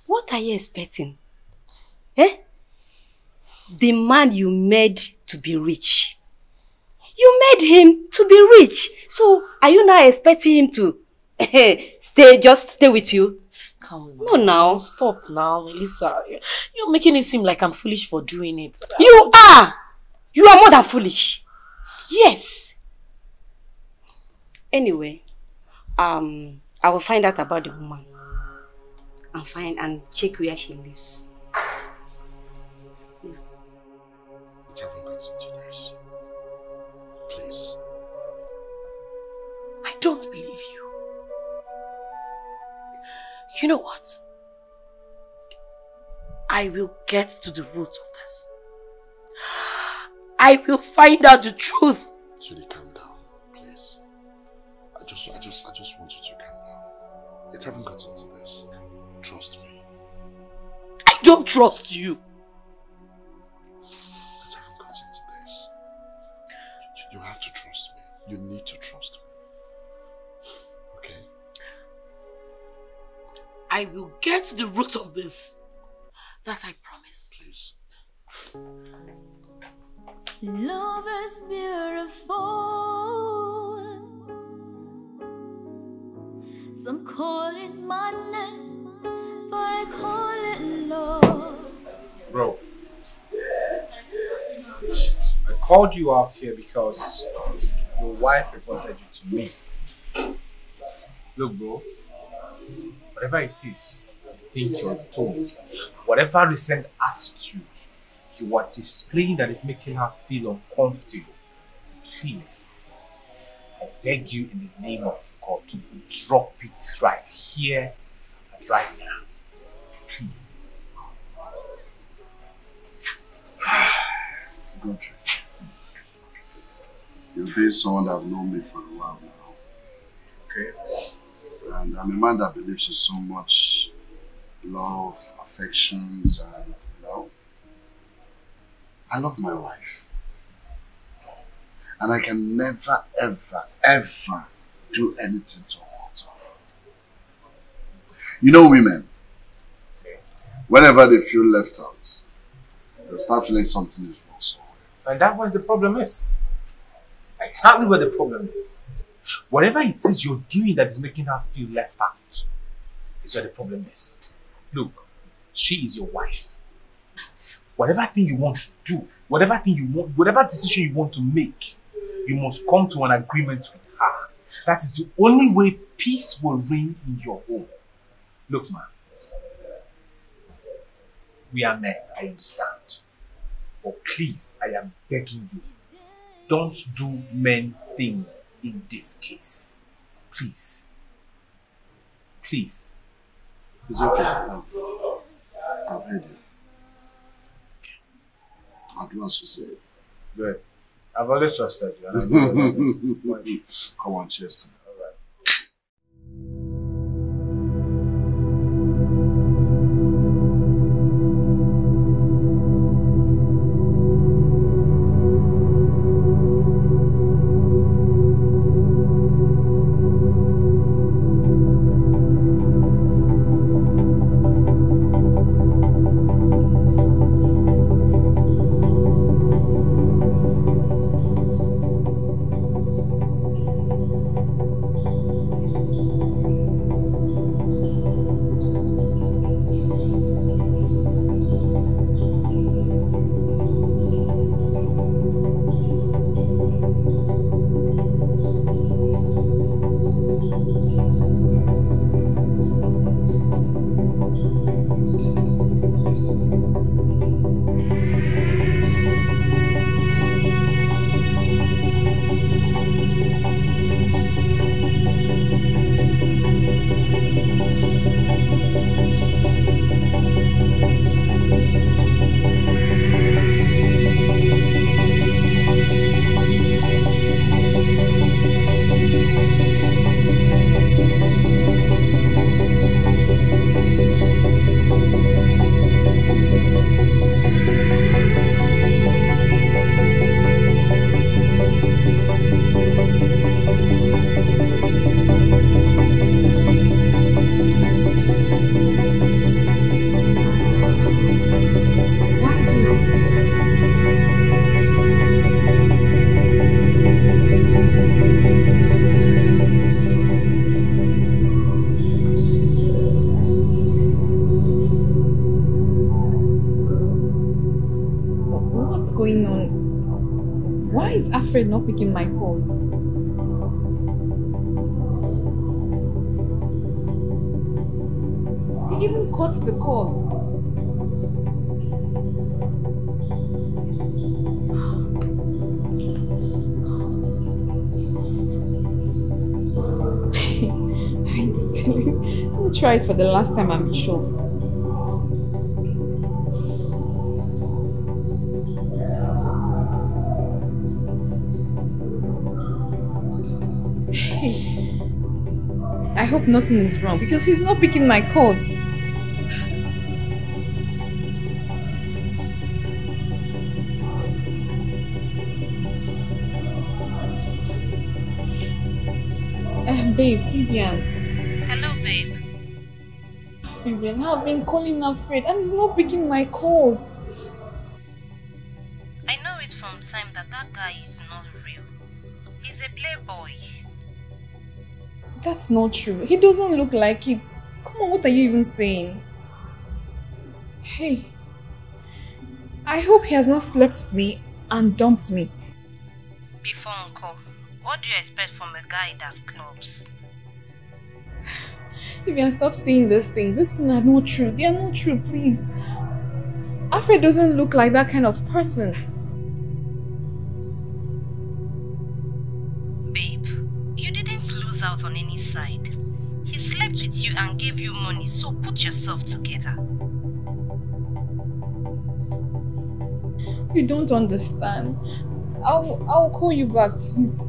G: What are you expecting? Eh? The man you made to be rich. You made him to be rich. So are you now expecting him to stay, just stay with you?
E: Come
G: No, now.
E: Stop now, Melissa. You're making it seem like I'm foolish for doing it.
G: You are! You are more than foolish. Yes. Anyway, um, I will find out about the woman and find and check where she lives.
B: It haven't gotten to this. Please.
E: I don't believe you. You know what? I will get to the root of this. I will find out the truth.
B: Sweetie, calm down, please. I just, I just, I just want you to calm down. It haven't gotten to this. Trust me.
E: I don't trust you.
B: You have to trust me. You need to trust me. Okay?
E: I will get to the root of this. That I promise.
B: Please.
H: Love is beautiful. Some call it madness, but I call it love.
M: Bro, I called you out here because your wife reported you to me. Look, bro, whatever it is you think you're doing, whatever recent attitude you are displaying that is making her feel uncomfortable, please, I beg you in the name of God to drop it right here and right now. Please. [SIGHS]
B: Godric. You've been someone that I've known me for a while now.
M: Okay.
B: And I'm a man that believes in so much love, affections, and you know. I love my wife. And I can never, ever, ever do anything to hurt her. You know women, whenever they feel left out, they start feeling something is wrong somewhere.
M: And that was the problem is. Exactly where the problem is. Whatever it is you're doing that is making her feel left out is where the problem is. Look, she is your wife. Whatever thing you want to do, whatever thing you want, whatever decision you want to make, you must come to an agreement with her. That is the only way peace will reign in your home. Look, man, we are men, I understand. But please, I am begging you, don't do men thing in this case. Please. Please.
B: It's okay. I've, I've heard you. I'll do as you say.
M: Good. I've always trusted you. And I know [LAUGHS]
J: for the last time I'm sure. [LAUGHS] I hope nothing is wrong because he's not picking my calls. Alfred and he's not picking my calls.
H: I know it from time that that guy is not real. He's a playboy.
J: That's not true. He doesn't look like it. Come on, what are you even saying? Hey, I hope he has not slept with me and dumped me.
H: Before Uncle, what do you expect from a guy that clubs?
J: Vivian, stop saying these things. These things are not true. They are not true, please. Alfred doesn't look like that kind of person.
H: Babe, you didn't lose out on any side. He slept with you and gave you money, so put yourself together.
J: You don't understand. I'll I'll call you back, please.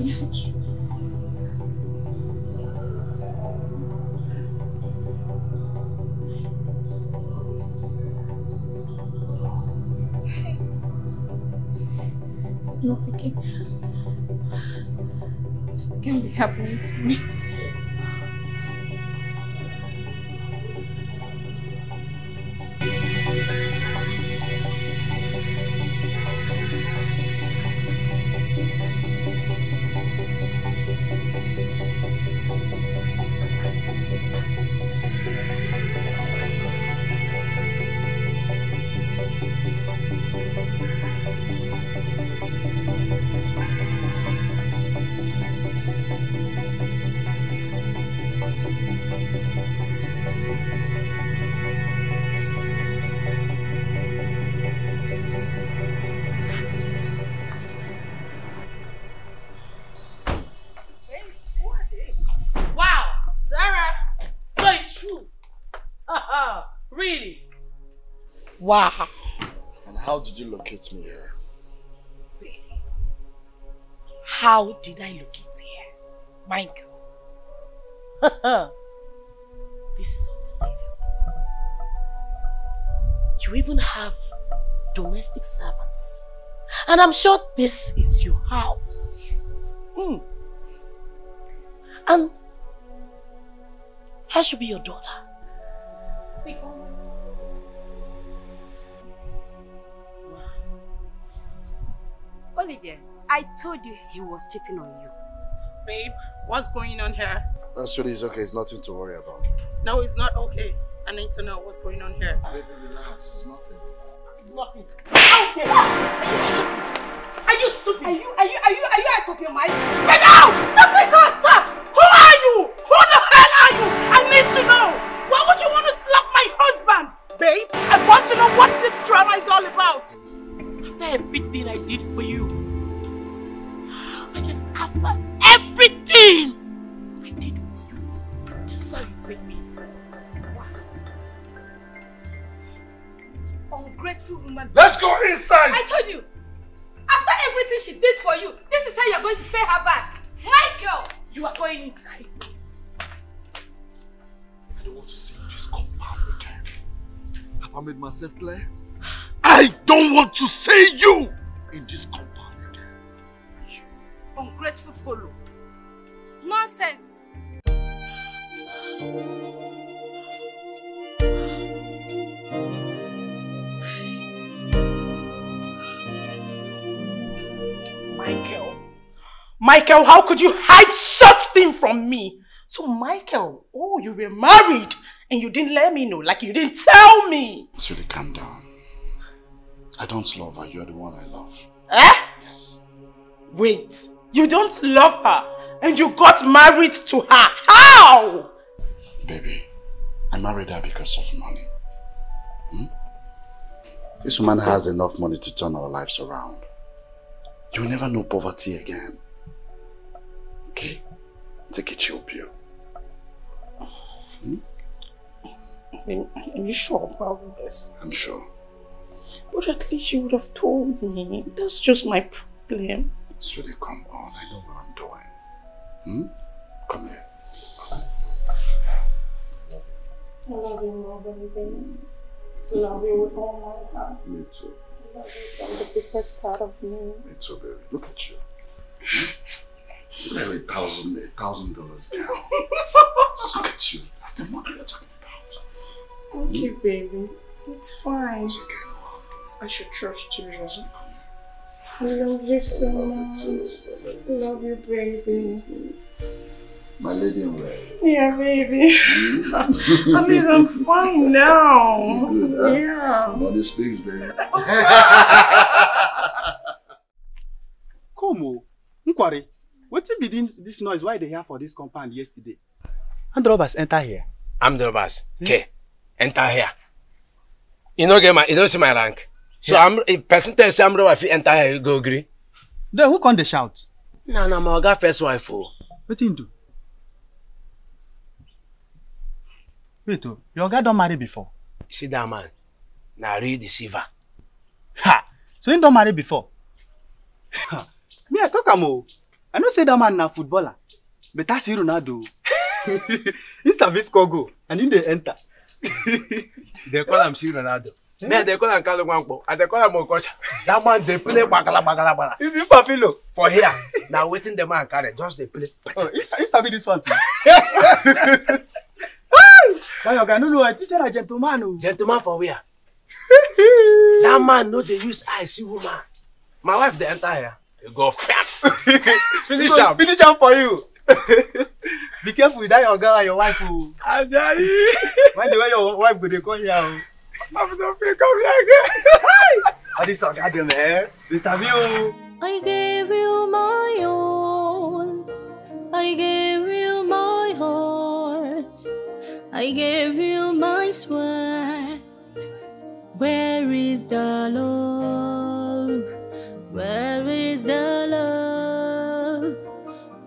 J: True. It's not picking. This can't be happening to me.
B: You locate me here? Really?
E: How did I locate here? Michael. [LAUGHS] this is unbelievable. You even have domestic servants. And I'm sure this is your house. Hmm. And that should be your daughter.
G: Olivia, I told you he was cheating on you.
A: Babe, what's going on here?
B: Sweetie, it's okay. It's nothing to worry about.
A: No, it's not okay. I need to know what's going on here.
B: Baby, relax. It's nothing.
E: It's nothing. Out there! Are you stupid?
G: Are you, are you, are you, are you out of your mind?
E: Get out! Stop it! Stop! Who are you? Who the hell are you? I need to know. Why would you want to slap my husband? Babe, I want to know what this drama is all about. After everything I did for you. Like, after everything I did for you. This is how you break me.
G: Ungrateful woman.
B: Let's go inside!
G: I told you. After everything she did for you, this is how you're going to pay her back. Michael!
E: You are going inside.
B: I don't want to see you just compound again. Have I made myself clear? I don't want to see you in this compound again.
G: Ungrateful fellow. Nonsense.
E: Michael. Michael, how could you hide such thing from me? So Michael, oh, you were married and you didn't let me know, like you didn't tell me.
B: Sweetie, calm down. I don't love her. You're the one I love.
E: Eh? Yes. Wait, you don't love her and you got married to her. How?
B: Baby, I married her because of money. Hmm? This woman has enough money to turn our lives around. You'll never know poverty again. Okay? Take a chill pill. Hmm?
E: Are you sure about this?
B: I'm sure.
E: But at least you would have told me. That's just my problem.
B: Sweetie, come on. I know what I'm doing. Hmm? Come here.
E: I love you more, than anything.
A: I love you with all my heart.
B: Me too.
A: Love you from the deepest part of me.
B: Me too, baby. Look at you. You have a thousand, a thousand dollars now. Just look at you. That's the money you're talking about.
A: Okay, baby. It's fine. It's okay. I should trust you. Trust me. I love you so much. I Love you, baby.
B: My lady in red.
A: Yeah, baby. Hmm? [LAUGHS] At least I'm fine now.
B: You good, huh?
A: Yeah.
B: Money speaks, baby. [LAUGHS]
S: Come o, Nkwari, wetin be dis dis noise Why I dey hear for this compound yesterday? Armed robbers enter here.
T: armed robbers hmm? okay enter here you no get my you no see my rank so
S: Yeah.
T: I'm, if person tell you say armed robber fit enter here you go gree
S: Then who come dey shout?
T: na na my oga first wife o
S: Wetin him do? Wait o, your oga don marry before?
T: see dat man na real deceiver
S: Ha! So him don marry before? Me I talk am o. I know say dat man na footballer, better see Ronaldo o. [LAUGHS] He sabi score goal and him dey enter.
T: dey call am see ronaldo me i dey call am kalu gwankpo i dey call am okocha dat man dey play gbagala gbagala gbagala
S: If you papilo.
T: for here na wetin the man carry just dey play [LAUGHS]
S: Oh, he sabi this one too. Your guy no know I think say na gentleman o.
T: gentleman for where [LAUGHS] dat man no dey use eye see woman my wife dey enter here you go fiam [LAUGHS] finish am
S: Finish am for you. Be careful with that your girl and your wife o.
T: Ajayi.
S: Mind the way your wife go dey come here o.
T: I'm not fit come here again.
S: All this oga dem eh, they sabi o.
N: I gave you my all. I gave you my heart. I gave you my sweat. Where is the love? Where is the love?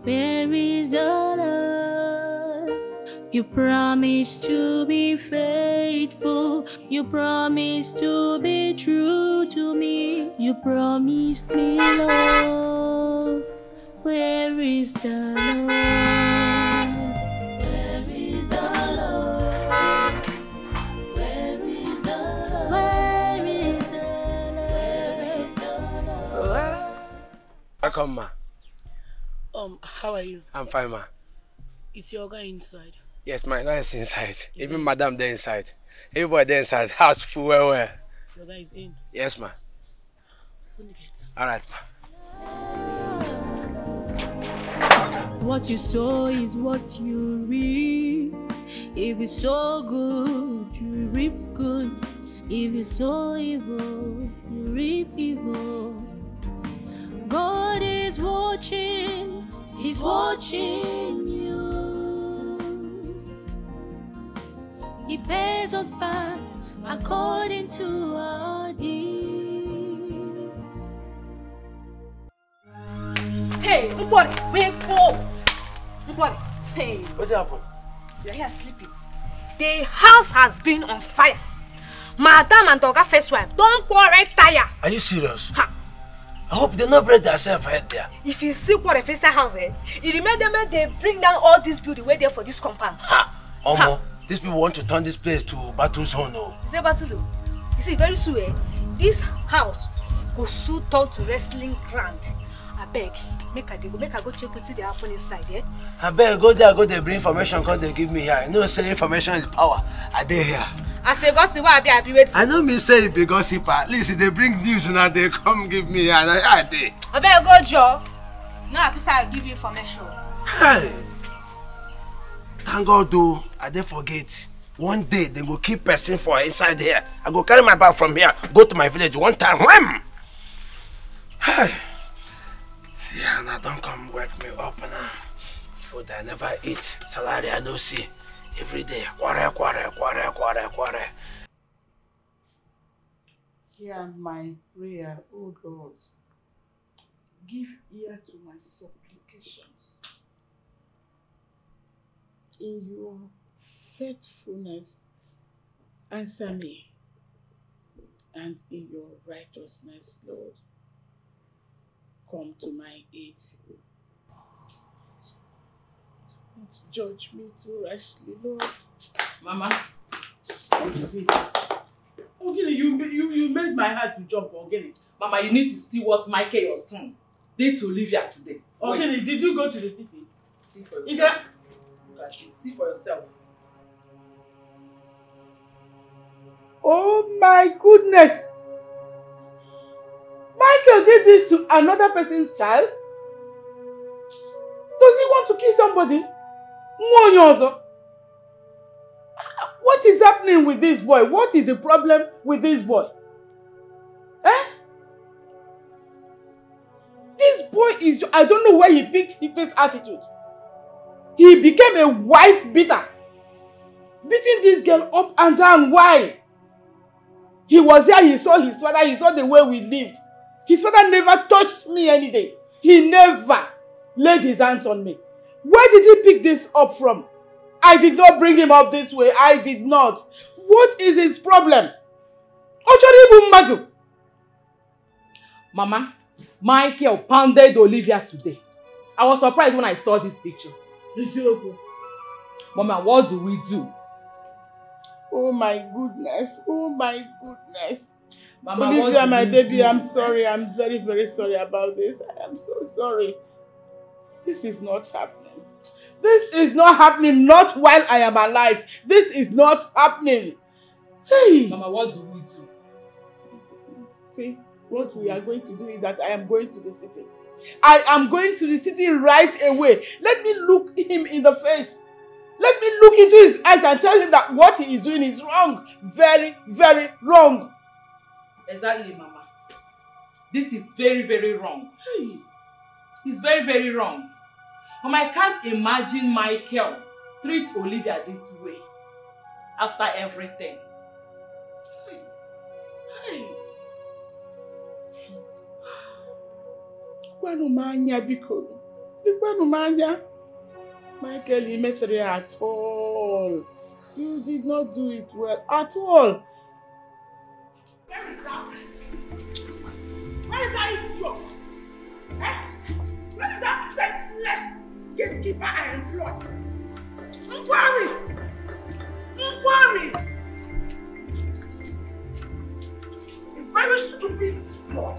N: Where is the love? You promised to be faithful. You promised to be true to me. You promised me love. Where is the love? Where is the love? Where is the love? Where is the love? Where is the love?
T: welcome ma
E: Um, how are you?
T: i'm fine ma
E: Is your guy inside?
T: Yes my guy is inside even madam dey inside everybody dey inside [LAUGHS] house full well well
E: Your guy is in.
T: yes ma
E: Open the gate.
T: alright ma.
N: What you sow is what you reap. If you sow good, you reap good. If you sow evil, you reap evil. God is watching, He's watching you. He pays us back according to our deeds.
G: Hey, nobody, wake up! Nobody, hey,
T: wetin happen.
G: you're here sleeping. The house has been on fire. Madam and Oga first wife don quarrel tire.
T: are you serious. i hope they no break theirself head there.
G: If you see quarrel inside house, eh, e remain them make they bring down all this building wey dey for this compound.
T: omo these people want to turn this place to battle zone o.
G: You say Batuzo, you see very soon eh, this house go soon turn to wrestling ground. Abeg, make I go, make I go check wetin dey happen inside, eh?
T: abeg go there go dey bring information come dey give me here you know say information is power i dey here.
G: As a gossip wey I be, I be wetin?
T: i no mean say be gossiper at least dey bring news una dey come give me here na here i dey.
G: Abeg go Joe. No happy say I give you information.
T: Hey! Thank god o i dey forget one day dem go keep person for inside here i go carry my bag from here go to my village one time wham! Hey! see ana don come wake me up now food i never eat salary i no see every day quarrel quarrel quarrel quarrel quarrel.
A: Hear my prayer, O Lord. Give ear to my supplications. In your faithfulness, answer me. And in your righteousness, Lord, come to my aid. Don't judge me too rashly, Lord.
C: Mama.
A: What is it? Ogini, you, you, you made my heart to jump, Ogini.
C: Mama, you need to see what Michael, your son, did to Olivia today.
A: Ogini, did you go to the city?
C: See for
A: If
C: yourself. See for yourself.
A: Oh my goodness! Michael did this to another person's child? Does he want to kill somebody? What is happening with this boy? What is the problem with this boy? Eh? This boy is, I don't know where he picked this attitude. He became a wife beater. Beating this girl up and down. Why? He was there, he saw his father, he saw the way we lived. His father never touched me any day. He never laid his hands on me. Where did he pick this up from? I did not bring him up this way. I did not. What is his problem? Igbu mmadụ?
C: Mama, Michael pounded Olivia today. I was surprised when I saw this picture.
A: Eziokwu.
C: Mama, what do we do?
A: Oh my goodness. Oh my goodness.
C: Mama,
A: Olivia,
C: what do
A: my
C: we
A: baby,
C: do?
A: I'm sorry. I'm very, very sorry about this. I am so sorry. This is not happening. This is not happening. Not while I am alive. This is not happening. Hey.
C: Mama, what do we do?
A: See, what we are going to do is that I am going to the city. I am going to the city right away. Let me look him in the face. Let me look into his eyes and tell him that what he is doing is wrong. Very, very wrong.
C: Exactly, Mama. This is very, very wrong. It's very, very wrong. Mama, I can't imagine Michael treat Olivia this way after everything.
A: Hey. Lekwanụ m anya biko. Lekwanụ m anya. Michael, you metara ya at all. You did not do it well at all.
U: Where is that idiot? Eh? Where is that senseless gatekeeper I employ? Inquiry! Inquiry! A very stupid boy.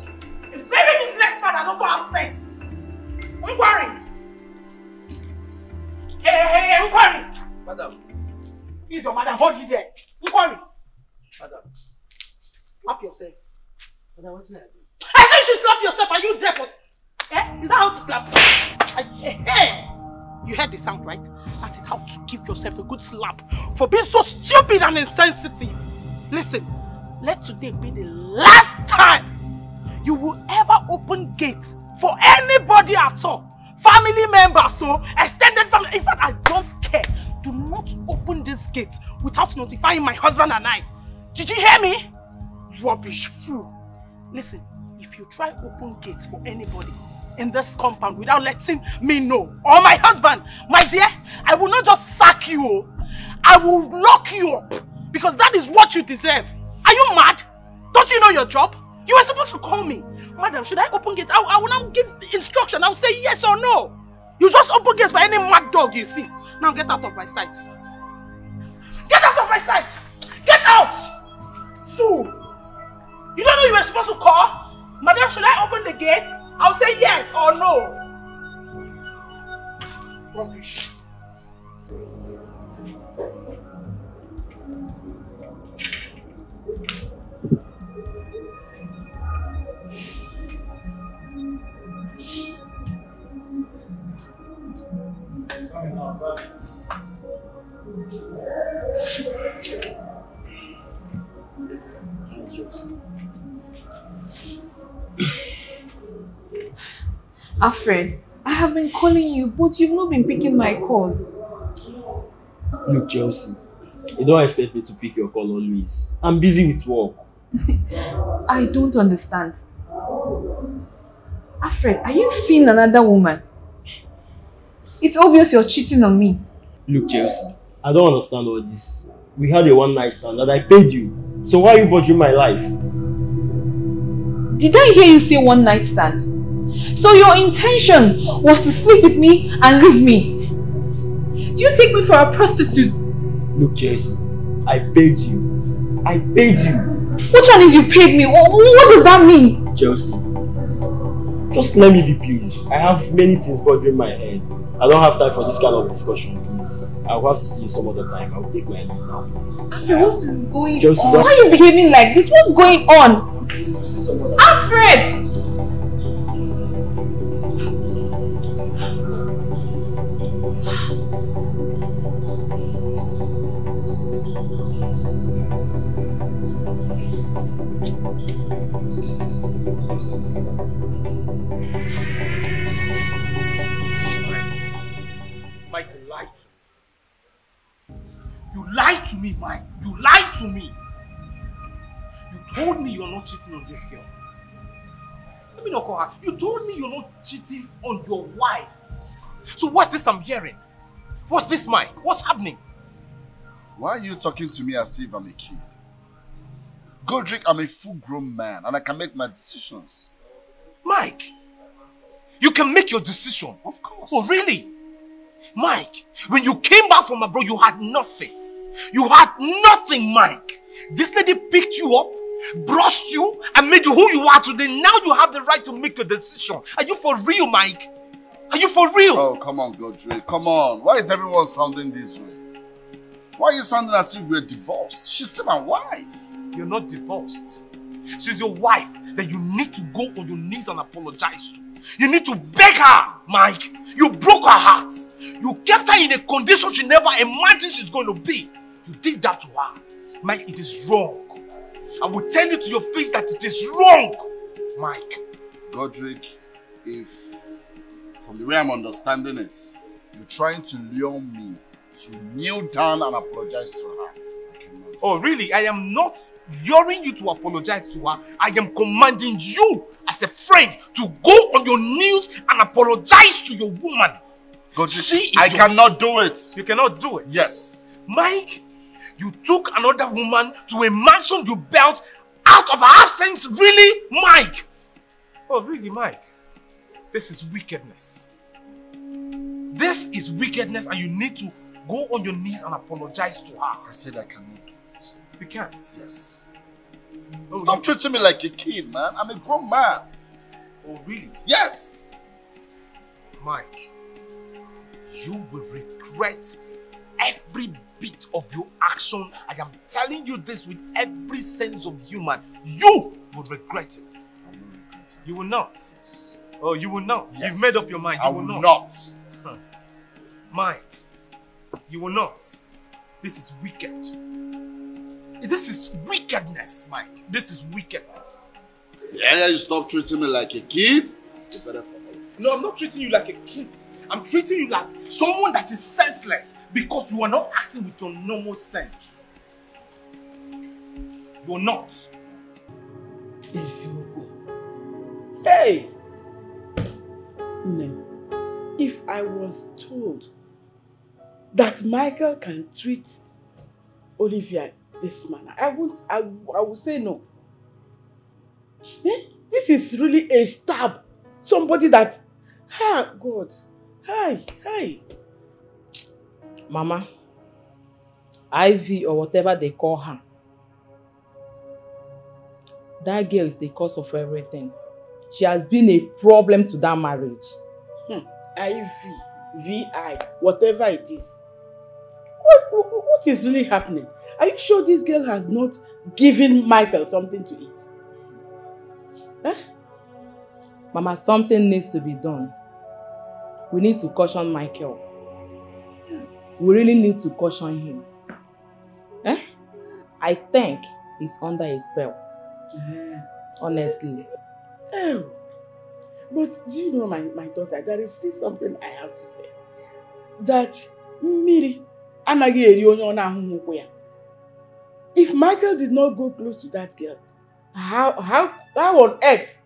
U: That doesn't have sense. Inquiry! Hey, hey, inquiry!
T: Madam,
U: He's your mother. Hold you there. Inquiry!
T: madam,
U: Slap yourself.
T: madam, what's that?
U: I do? I said you should slap yourself. Are you deaf? or- Eh? Is that how to slap? I, eh, eh. You heard the sound, right? That is how to give yourself a good slap for being so stupid and insensitive. Listen, let today be the last time you will ever open gates for anybody at all. Family members, so extended family. In fact, I don't care. Do not open this gate without notifying my husband and I. Did you hear me? Rubbish fool. Listen, if you try open gates for anybody in this compound without letting me know, or my husband, my dear, I will not just sack you, oh. I will lock you up because that is what you deserve. Are you mad? Don't you know your job? You were supposed to call me. Madam, should I open gates? I, I will now give instruction. I will say yes or no. You just open gates for any mad dog you see. Now get out of my sight. Get out of my sight! Get out! Fool! You don't know you were supposed to call? Madam, should I open the gate? I'll say yes or no. Rubbish.
J: Alfred, I have been calling you, but you've not been picking my calls.
I: Look, Chelsea, you don't expect me to pick your call always. I'm busy with work. [LAUGHS]
J: I don't understand. Alfred, are you seeing another woman? It's obvious you're cheating on me.
I: Look, Chelsea, I don't understand all this. We had a one night stand and I paid you. So why are you bothering my life?
J: Did I hear you say one night stand? So your intention was to sleep with me and leave me. Do you take me for a prostitute?
I: Look, Chelsea, I paid you. I paid you.
J: Which one is you paid me? What, what does that mean?
I: Chelsea, just let me be please. I have many things bothering my head. I don't have time for this kind of discussion, please. I'll have to see you some other time. I'll take my leave now, please.
J: Alfred, what is going
I: Chelsea,
J: on? Why are you behaving like this? What's going on? Alfred!
L: Mike, you lied to me. You lied to me, Mike. You lied to me. You told me you're not cheating on this girl. Let me not call her. You told me you're not cheating on your wife. So what's this I'm hearing? What's this, Mike? What's happening?
B: Why are you talking to me as if I'm a kid? Godric, I'm a full-grown man and I can make my decisions.
L: Mike, you can make your decision.
B: Of course.
L: Oh, really? Mike, when you came back from abroad, you had nothing. You had nothing, Mike. This lady picked you up, brushed you, and made you who you are today. Now you have the right to make your decision. Are you for real, Mike? Are you for real?
B: Oh, come on, Godric. Come on. Why is everyone sounding this way? Why are you sounding as if we're divorced? She's still my wife.
L: You're not divorced. She's your wife that you need to go on your knees and apologize to. You need to beg her, Mike. You broke her heart. You kept her in a condition she never imagined she's going to be. You did that to her. Mike, it is wrong. I will tell you to your face that it is wrong, Mike.
B: Godric, if from the way I'm understanding it, you're trying to lure me to kneel down and apologize to her.
L: Oh, really? I am not luring you to apologize to her. I am commanding you as a friend to go on your knees and apologize to your woman.
B: Godric,
L: She
B: I
L: your-
B: cannot do it.
L: You cannot do it.
B: Yes.
L: Mike, you took another woman to a mansion you built out of her absence. Really, Mike? Oh, really, Mike? This is wickedness. This is wickedness, and you need to go on your knees and apologize to her.
B: I said I cannot do it.
L: You can't.
B: Yes. Oh, Stop treating me like a kid, man. I'm a grown man.
L: Oh, really?
B: Yes.
L: Mike, you will regret every bit of your action. I am telling you this with every sense of human. You will regret it. I will not. You will not. Oh, you will not.
B: Yes.
L: You've made up your mind. You
B: I
L: will,
B: will
L: not.
B: not.
L: Huh. Mike, you will not. This is wicked. This is wickedness, Mike. This is wickedness.
B: The earlier you stop treating me like a kid, the better for me.
L: No, I'm not treating you like a kid. I'm treating you like someone that is senseless because you are not acting with your normal sense. You're not.
A: Eziokwu. Hey! Nne, if I was told that Michael can treat Olivia this manner, I won't, I, I would say no. Eh? This is really a stab. Somebody that, ah, God, hi, hi.
C: Mama, Ivy or whatever they call her, that girl is the cause of everything. She has been a problem to that marriage.
A: Hmm. IV, VI, whatever it is. What, what, is really happening? Are you sure this girl has not given Michael something to eat?
C: Mama, something needs to be done. We need to caution Michael. We really need to caution him. Eh? I think he's under a spell. Honestly.
A: Oh, but do you know, my, my daughter, there is still something I have to say. That mmiri anaghị eri onye ọ na-ahụghị ụkwụ ya. If Michael did not go close to that girl, how, how, how on earth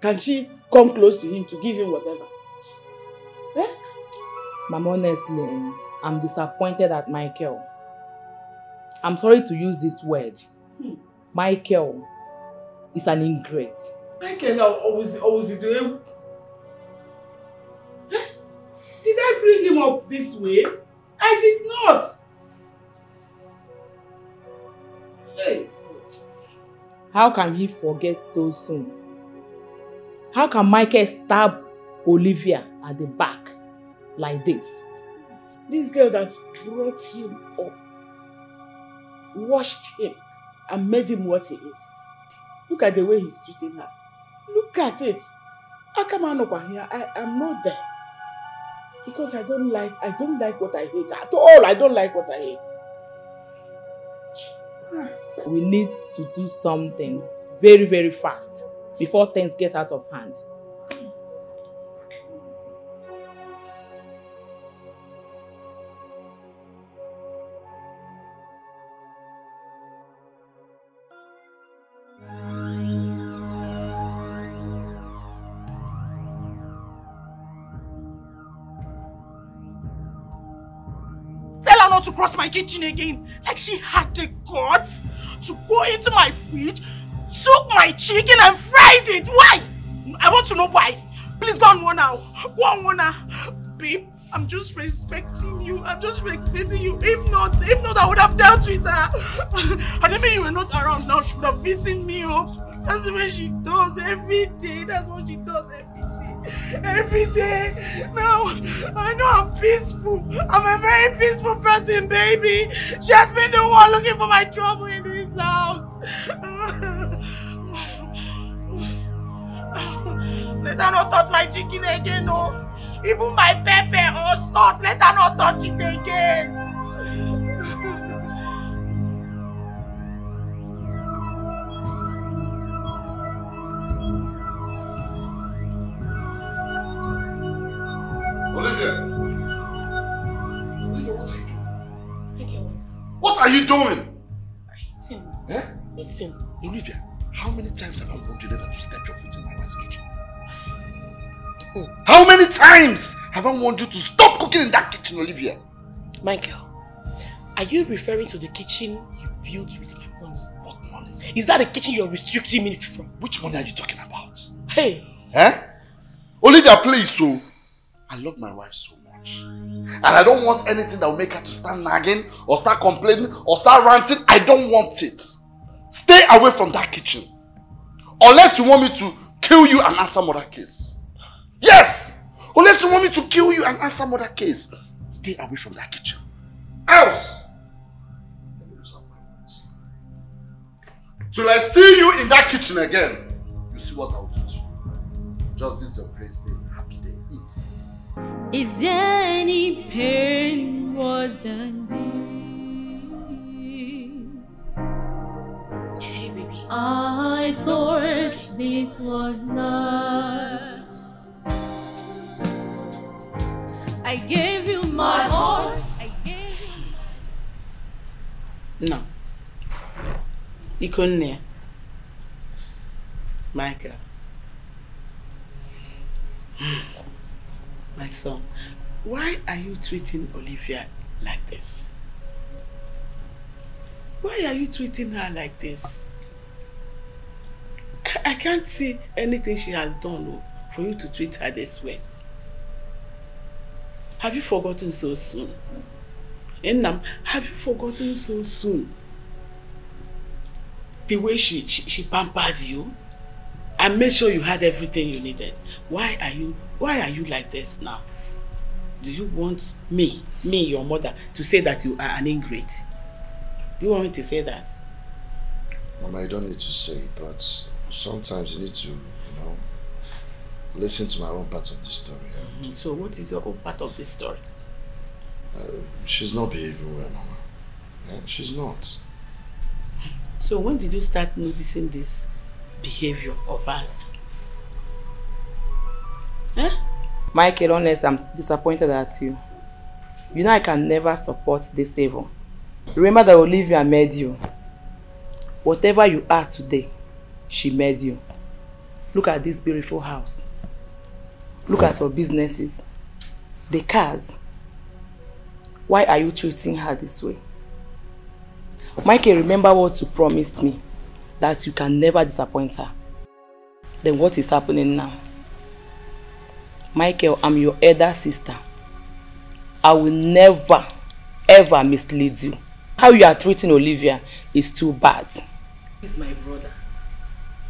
A: can she come close to him to give him whatever? eh?
C: Mama, honestly, I'm disappointed at Michael. I'm sorry to use this word. Michael is an ingrate.
A: Michael always, always do it. Did I bring him up this way? I did not. Hey.
C: How can he forget so soon? How can Michael stab Olivia at the back like this?
A: This girl that brought him up, washed him, and made him what he is. Look at the way he's treating her. Look at it. I come Akamanokwa here, I am not there. Because I don't like, I don't like what I hate. At all, I don't like what I hate.
C: We need to do something very, very fast before things get out of hand.
U: My kitchen again. Like she had the guts to go into my fridge, took my chicken and fried it. Why? I want to know why. Please go and warn her. Go and warn her. Babe, I'm just respecting you. I'm just respecting you. If not, if not, I would have dealt with her. [LAUGHS] and when you were not around now, she would have beaten me up. That's the way she does every day. That's what she does every day. Every day. Now, I know I'm peaceful. I'm a very peaceful person, baby. She has been the one looking for my trouble in this house. Let her not touch my chicken again, no. Even my pepper or salt, let her not touch it again.
B: Are you doing? What are you doing?
U: Eating.
B: Eh?
U: Eating.
B: Olivia, how many times have I warned you never to step your foot in my wife's kitchen? How many times have I warned you to stop cooking in that kitchen, Olivia?
U: Michael, are you referring to the kitchen you built with my money? What money? Is that the kitchen you're restricting me from?
B: Which money are you talking about?
U: Hey,
B: Eh? Olivia, please, so. I love my wife so And I don't want anything that will make her to start nagging or start complaining or start ranting. I don't want it. Stay away from that kitchen. Unless you want me to kill you and answer murder case. Yes! Unless you want me to kill you and answer murder case. Stay away from that kitchen. Else! Till I see you in that kitchen again, you see what I'll do to you. Just this Is
N: there any pain worse than this?
E: Hey, baby.
N: I thought this was not. I gave you my heart. I gave you.
A: No. hear. Michael. [SIGHS] [SIGHS] My son, why are you treating Olivia like this? Why are you treating her like this? I- can't see anything she has done oh, for you to treat her this way. Have you forgotten so soon? Enam, have you forgotten so soon? The way she, she, she pampered you and made sure you had everything you needed. Why are you why are you like this now? Do you want me, me, your mother, to say that you are an ingrate? Do you want me to say that?
V: Mama, you don't need to say it, but sometimes you need to, you know, listen to my own part of the story.
A: Mhm. So what is your own part of this story?
V: Uh, she's not behaving well, Mama. Yeah, she's not.
A: So when did you start noticing this behavior of us? Eh?
C: Michael, honest, I'm disappointed at you. You know I can never support this evil. Remember that Olivia made you. Whatever you are today, she made you. Look at this beautiful house. Look at your businesses. The cars. Why are you treating her this way? Michael, remember what you promised me. That you can never disappoint her. Then what is happening now? Michael, I'm your elder sister. I will never, ever mislead you. How you are treating Olivia is too bad.
A: He's my brother.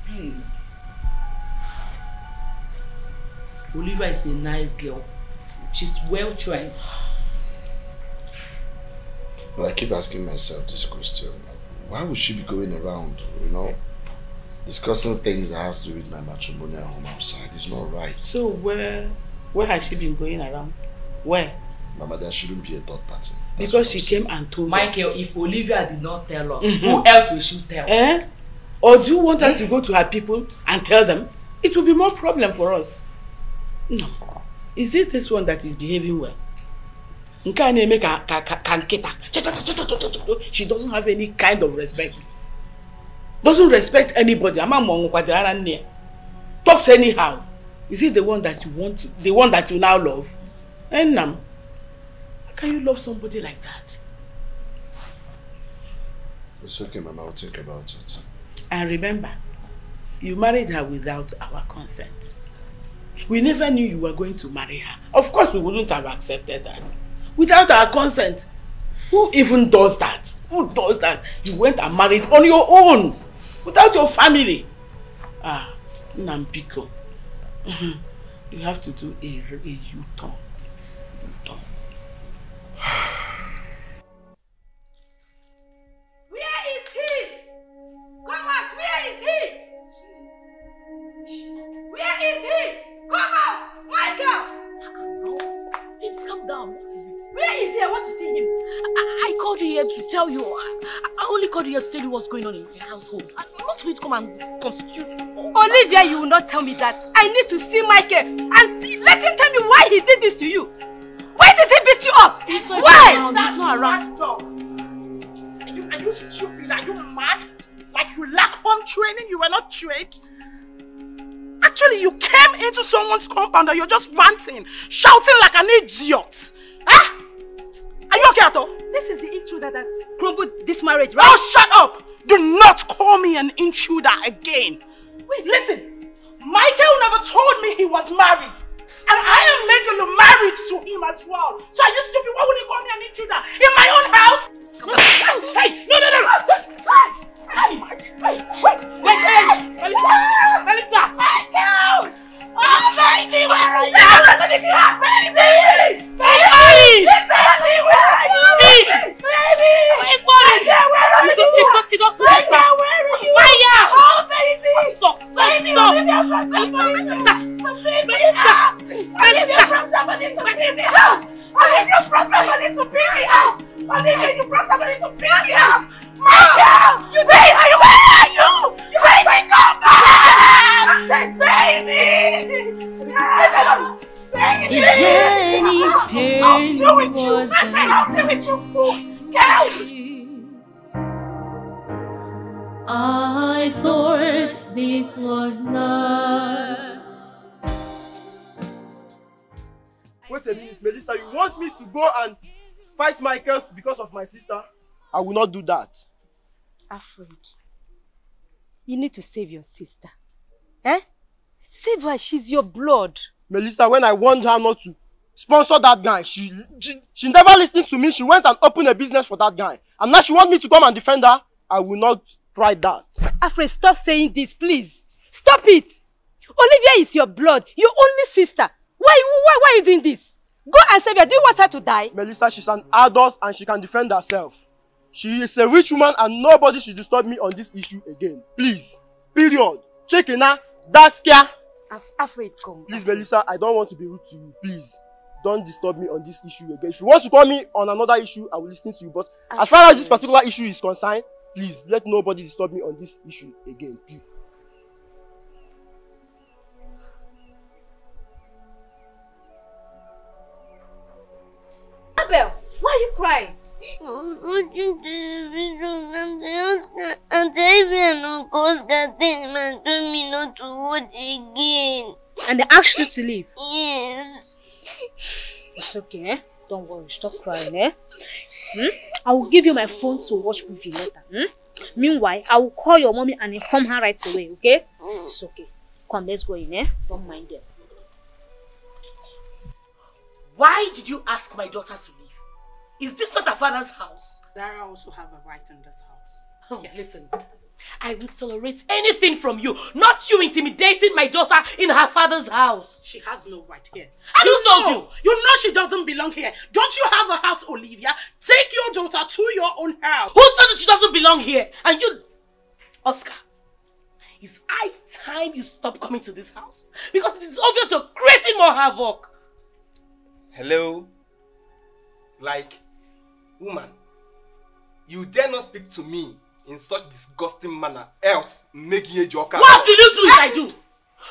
C: Please. Olivia is a nice girl. She's well trained.
B: But I keep asking myself this question. Why would she be going around, you know, discussing things that has to do with my matrimonial home outside? It's not right.
A: So where where has she been going around? Where?
B: Mama, there shouldn't be a third party.
A: because she came and told
C: Michael,
A: us.
C: if Olivia did not tell us,
A: Mhm.
C: who else will she tell?
A: Eh? Or do you want her to go to her people and tell them? It will be more problem for us. No. Is it this one that is behaving well? Nke a na-eme ka ka ka nkịta. She doesn't have any kind of respect. Doesn't respect anybody. Ama ma ọ ṅụkwadịrị ara nne ya. Talks anyhow. Is it the one that you want to, the one that you now love? Eh, Nnam, how can you love somebody like that?
B: It's okay, Mama. I'll think about it.
A: And remember, you married her without our consent. We never knew you were going to marry her. Of course, we wouldn't have accepted that. Without our consent. Who even does that? Who does that? You went and married on your own. Without your family. Ah, Nampiko. You have to do a, a U-turn. U-turn.
W: Where is he? Come out! Where is he? Where is he? Come out! Michael!
E: Babes, calm down. What is it?
W: Where is he? I want to see him.
E: I, I called you here to tell you. I, I only called you here to tell you what's going on in your household. I'm not for you to come and constitute.
G: Olivia, you will not tell me that. I need to see Michael and see, let him tell me why he did this to you. Why did he beat you up?
E: He's not
G: why?
E: around. He's not around.
U: Dog. Are you, are you stupid? Are you mad? Like you lack home training? You were not trained? Actually, you came into someone's compound and you're just ranting, shouting like an idiot. Huh? Are you okay at all?
G: This is the intruder that crumbled this marriage, right?
U: Oh, shut up! Do not call me an intruder again. Wait, listen. Michael never told me he was married. And I am legally married to him as well. So are you stupid? Why would he call me an intruder? In my own house? Hey, no, no, no. Hey, hey, hey, wait, wait,
K: and fight Michael because of my sister? I will not do that.
G: Alfred, you need to save your sister. Eh? Save her, she's your blood.
K: Melissa, when I warned her not to sponsor that guy, she, she she never listened to me. She went and opened a business for that guy. And now she wants me to come and defend her. I will not try that.
G: Alfred, stop saying this, please. Stop it. Olivia is your blood, your only sister. Why, why, why are you doing this? Go and save her. Do you want her to die?
K: Melissa, she's an adult and she can defend herself. She is a rich woman and nobody should disturb me on this issue again. Please. Period. Check it now. That's care.
G: Af- Alfred, come.
K: Please, Melissa, I don't want to be rude to you. Please. Don't disturb me on this issue again. If you want to call me on another issue, I will listen to you. But as far as this particular issue is concerned, please let nobody disturb me on this issue again. Please.
G: Abel, why are you crying?
H: And Xavier and Oscar take my told me not watch again.
G: And they asked you to leave.
H: Yes.
G: It's okay, eh? Don't worry, stop crying, eh? Hmm? I will give you my phone to watch movie later. Hmm? Meanwhile, I will call your mommy and inform her right away, okay? It's okay. Come, let's go in, eh? Don't mind them.
C: Why did you ask my daughter to? Is this not her father's house?
U: Dara also have a right in this house.
C: Oh, Listen,
X: I will tolerate anything from you, not you intimidating my daughter in her father's house.
U: She has no right here.
X: And who told
U: know, you? You know she doesn't belong here. Don't you have a house, Olivia? Take your daughter to your own house.
X: Who told you she doesn't belong here? And you, Oscar, it's high time you stop coming to this house. Because it is obvious you're creating more havoc.
R: Hello? Like, woman, you dare not speak to me in such disgusting manner, else making a joker.
X: What will you do if I do?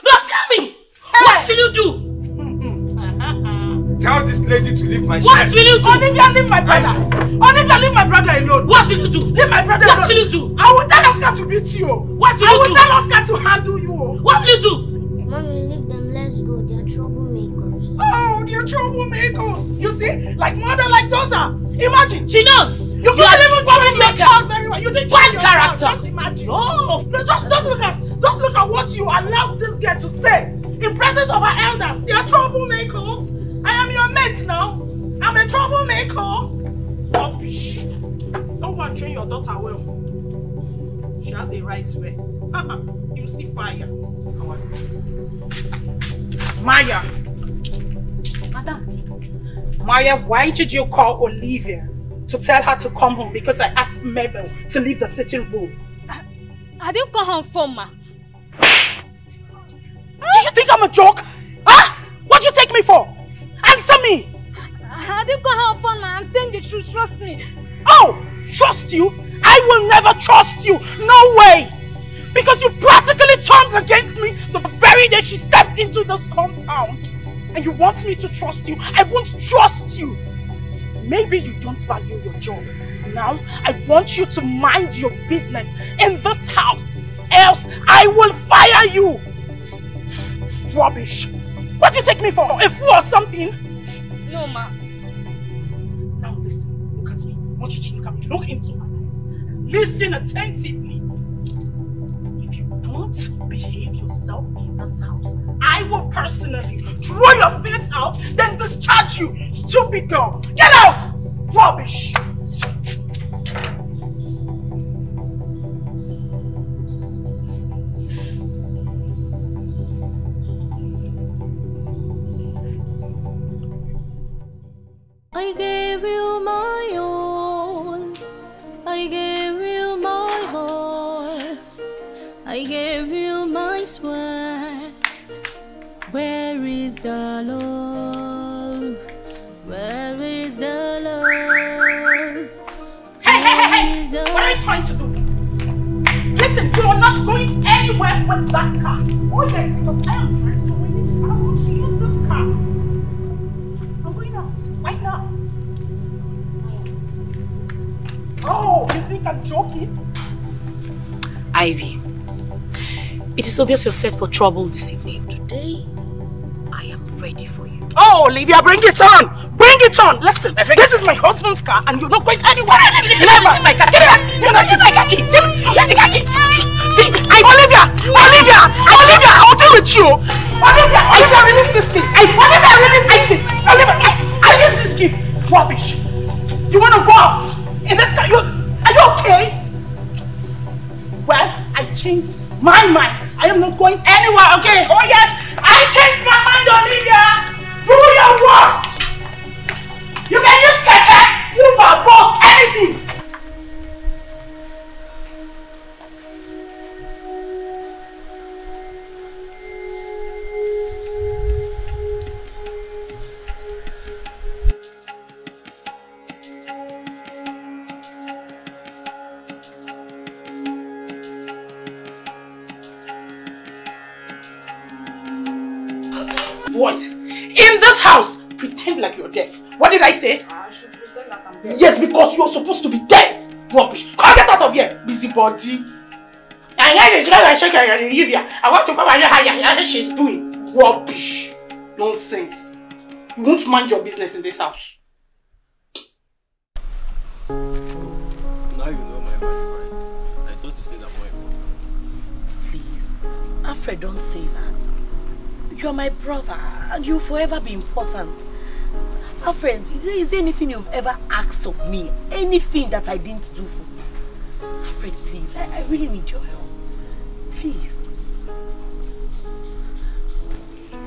X: No, tell me! What will you do? [LAUGHS]
R: Tell this lady to leave my
U: What
R: chef.
U: will you do? Olivia, leave my brother. Olivia, leave my brother alone.
X: What will you do?
U: Leave my brother
X: What
U: alone.
X: will you do?
U: I will tell Oscar to beat you.
X: What will
U: I
X: you
U: will
X: do?
U: tell Oscar to handle you.
X: What will you do?
Q: Mommy, leave them. Let's go. They're troublemakers.
U: Oh, they're troublemakers. You see? Like mother, like daughter. Imagine.
X: She knows.
U: You
X: You
U: can't
X: are
U: even train your
X: troublemakers.
U: child very well. You didn't
X: Bad
U: train your child.
X: character.
U: Just imagine. No, no, just, just look at, just look at what you allowed this girl to say in presence of her elders. They are troublemakers. I am your mate now. I'm a troublemaker. Rubbish. Don't go and train your daughter well. She has a right to it. you [LAUGHS] fire. Maya.
G: Madam.
U: Maya, why did you call Olivia to tell her to come home? Because I asked Mabel to leave the sitting room.
G: I didn't come home phone, ma.
U: Do you think I'm a joke? Huh? What do you take me for? Answer me!
G: I didn't come home phone, ma. I'm saying the truth. Trust me.
U: Oh, trust you? I will never trust you. No way! Because you practically turned against me the very day she stepped into this compound. And you want me to trust you? I won't trust you. Maybe you don't value your job. Now, I want you to mind your business in this house. Else, I will fire you. Rubbish. What do you take me for? A fool or something?
G: No, ma.
U: Now listen, look at me. I want you to look at me. Look into my eyes. Listen attentively. Don't behave yourself in this house, I will personally throw your face out, then discharge you. Stupid girl. Get out! Rubbish.
N: I the love? Where is the love?
U: Hey, hey, hey, hey! What are you trying to do? Listen, you are not going anywhere with that car. Oh yes, because I am dressed already. I want to use this car. I'm going out right now. Oh, you think I'm joking?
E: Ivy, it is obvious you're set for trouble this evening. Today,
U: Oh, Olivia, bring it on! Bring it on! Listen, this is my husband's car and you're not going anywhere. Never. Give me my car. Give me that. Give me my car. Give me give me the car key. See, I, Olivia, Olivia, Olivia, I'll deal with you. Olivia, Olivia, release this key. I, Olivia, release this key. Olivia, I, I release this key. Rubbish. You go out in this car? You, are you okay? Well, I changed my mind. I am not going anywhere, okay? Oh yes, I changed my mind, Olivia. Do your worst. You can use keke, Uber, boat, anything. Pretend like you're deaf. What did I say?
G: I should pretend that I'm dead.
U: Yes, because you're supposed to be deaf. Rubbish. Come get out of here, busybody. I know the I shake your Olivia. I want to go and hear how she's doing. Rubbish. Nonsense. You won't mind your business in this house.
I: Now you know my value, right? I thought you said I'm more important.
E: Please, Alfred, don't say that. You're my brother and you'll forever be important. Alfred, is there, is there anything you've ever asked of me? Anything that I didn't do for you? Alfred, please, I, I really need your help. Please.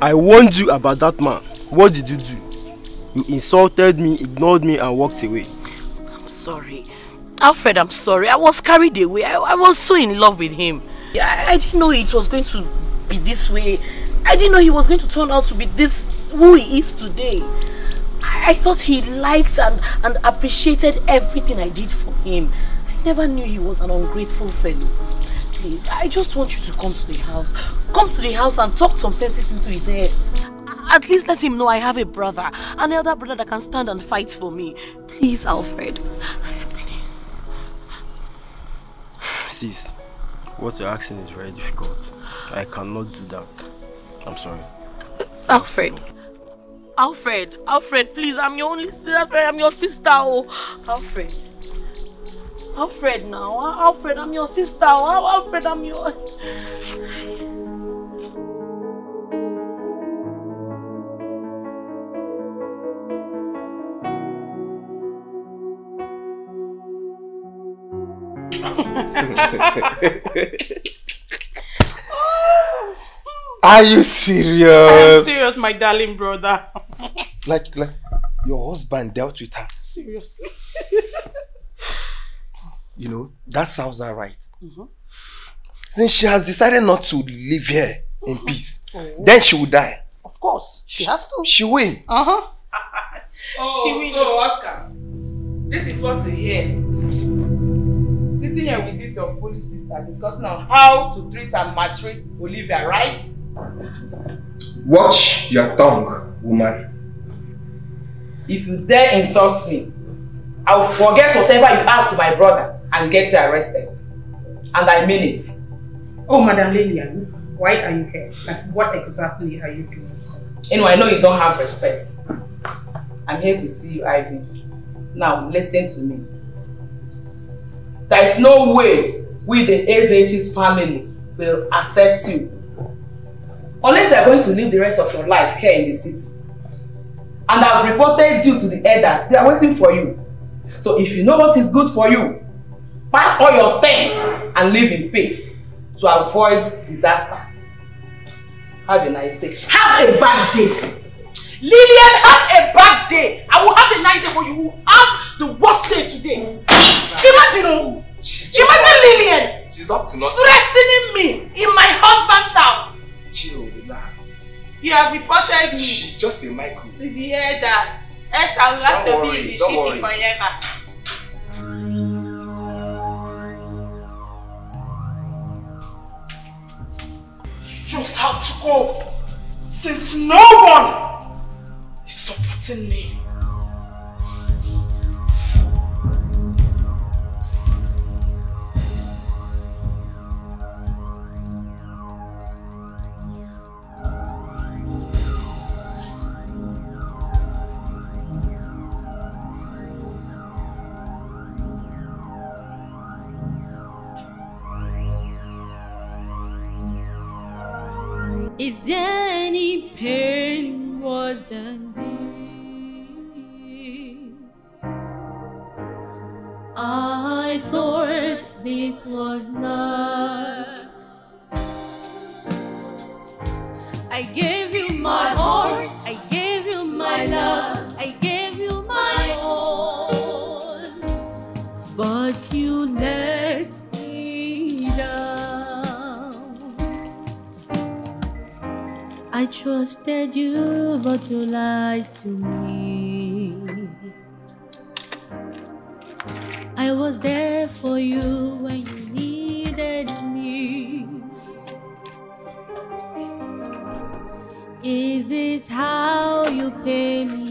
I: I warned you about that man. What did you do? You insulted me, ignored me, and walked away.
E: I'm sorry. Alfred, I'm sorry. I was carried away. I, I was so in love with him. I, I didn't know it was going to be this way. I didn't know he was going to turn out to be this, who he is today. I, thought he liked and, and appreciated everything I did for him. I never knew he was an ungrateful fellow. Please, I just want you to come to the house. Come to the house and talk some senses into his head. At least let him know I have a brother, an elder brother that can stand and fight for me. Please, Alfred.
I: Sis, what you're asking is very difficult. I cannot do that. I'm sorry.
E: Alfred. Alfred, Alfred, please, I'm your only sister. Alfred, I'm your sister. Oh, Alfred. Alfred now. Ah, Alfred, I'm your sister. Oh, ah, Alfred, I'm your... [LAUGHS] [LAUGHS]
R: Are you
A: I'm
R: serious?
A: serious, my darling brother. [LAUGHS]
R: Like, like, your husband dealt with her.
A: Seriously. [LAUGHS]
R: You know, that sounds alright.
A: Mhm.
R: Since she has decided not to live here in peace,
A: Oh.
R: then she will die.
A: Of course, she has to.
R: She will.
A: Uh-huh. [LAUGHS]
C: Oh, so Oscar, this is what we hear. Sitting here with this your foolish sister discussing on how to treat and maltreat Olivia, right?
R: Watch your tongue, woman.
C: If you dare insult me, I will forget whatever you are to my brother and get you arrested. And I mean it.
A: Oh, Madam Lillian, why are you here? Like, what exactly are you doing?
C: Anyway, I know you don't have respect. I'm here to see you, Ivy. Now, listen to me. There is no way we, the SH's family, will accept you. Unless you are going to live the rest of your life here in the city. And I've reported you to the elders. They are waiting for you. So if you know what is good for you, pack all your things and live in peace to avoid disaster. Have a nice day.
A: Have a bad day. Lillian, have a bad day. I will have a nice day, but you will have the worst day today. Imagine, oh, imagine Lillian
R: She's up to nothing.
A: threatening me in my husband's house.
R: Chill, relax.
C: You have reported me
R: She's just a micro.
C: to the elders. Else I will have to be in the
R: worry.
C: forever.
A: just have to go since no one is supporting me.
N: Is there any pain worse this? I thought this was love. I gave you my trusted you, but you lied to me. I was there for you when you needed me. Is this how you pay me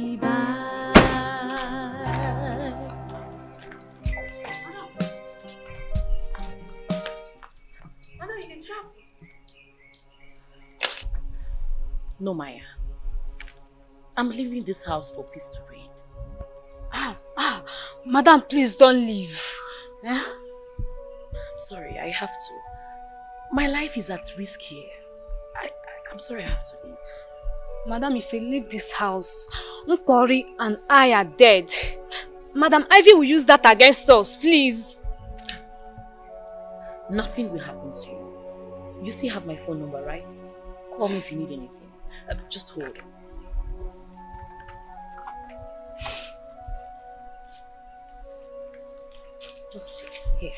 E: No, Maya. I'm leaving this house for peace to reign.
G: Ah, ah, madam, please don't leave. Eh?
E: I'm sorry, I have to. My life is at risk here. I, I, I'm sorry I have to leave.
G: Madam, if you leave this house, Nkori and I are dead. Madam Ivy will use that against us, please.
N: Nothing will happen to you. You still have my phone number, right? Call me if you need anything. Uh, just hold. Just here.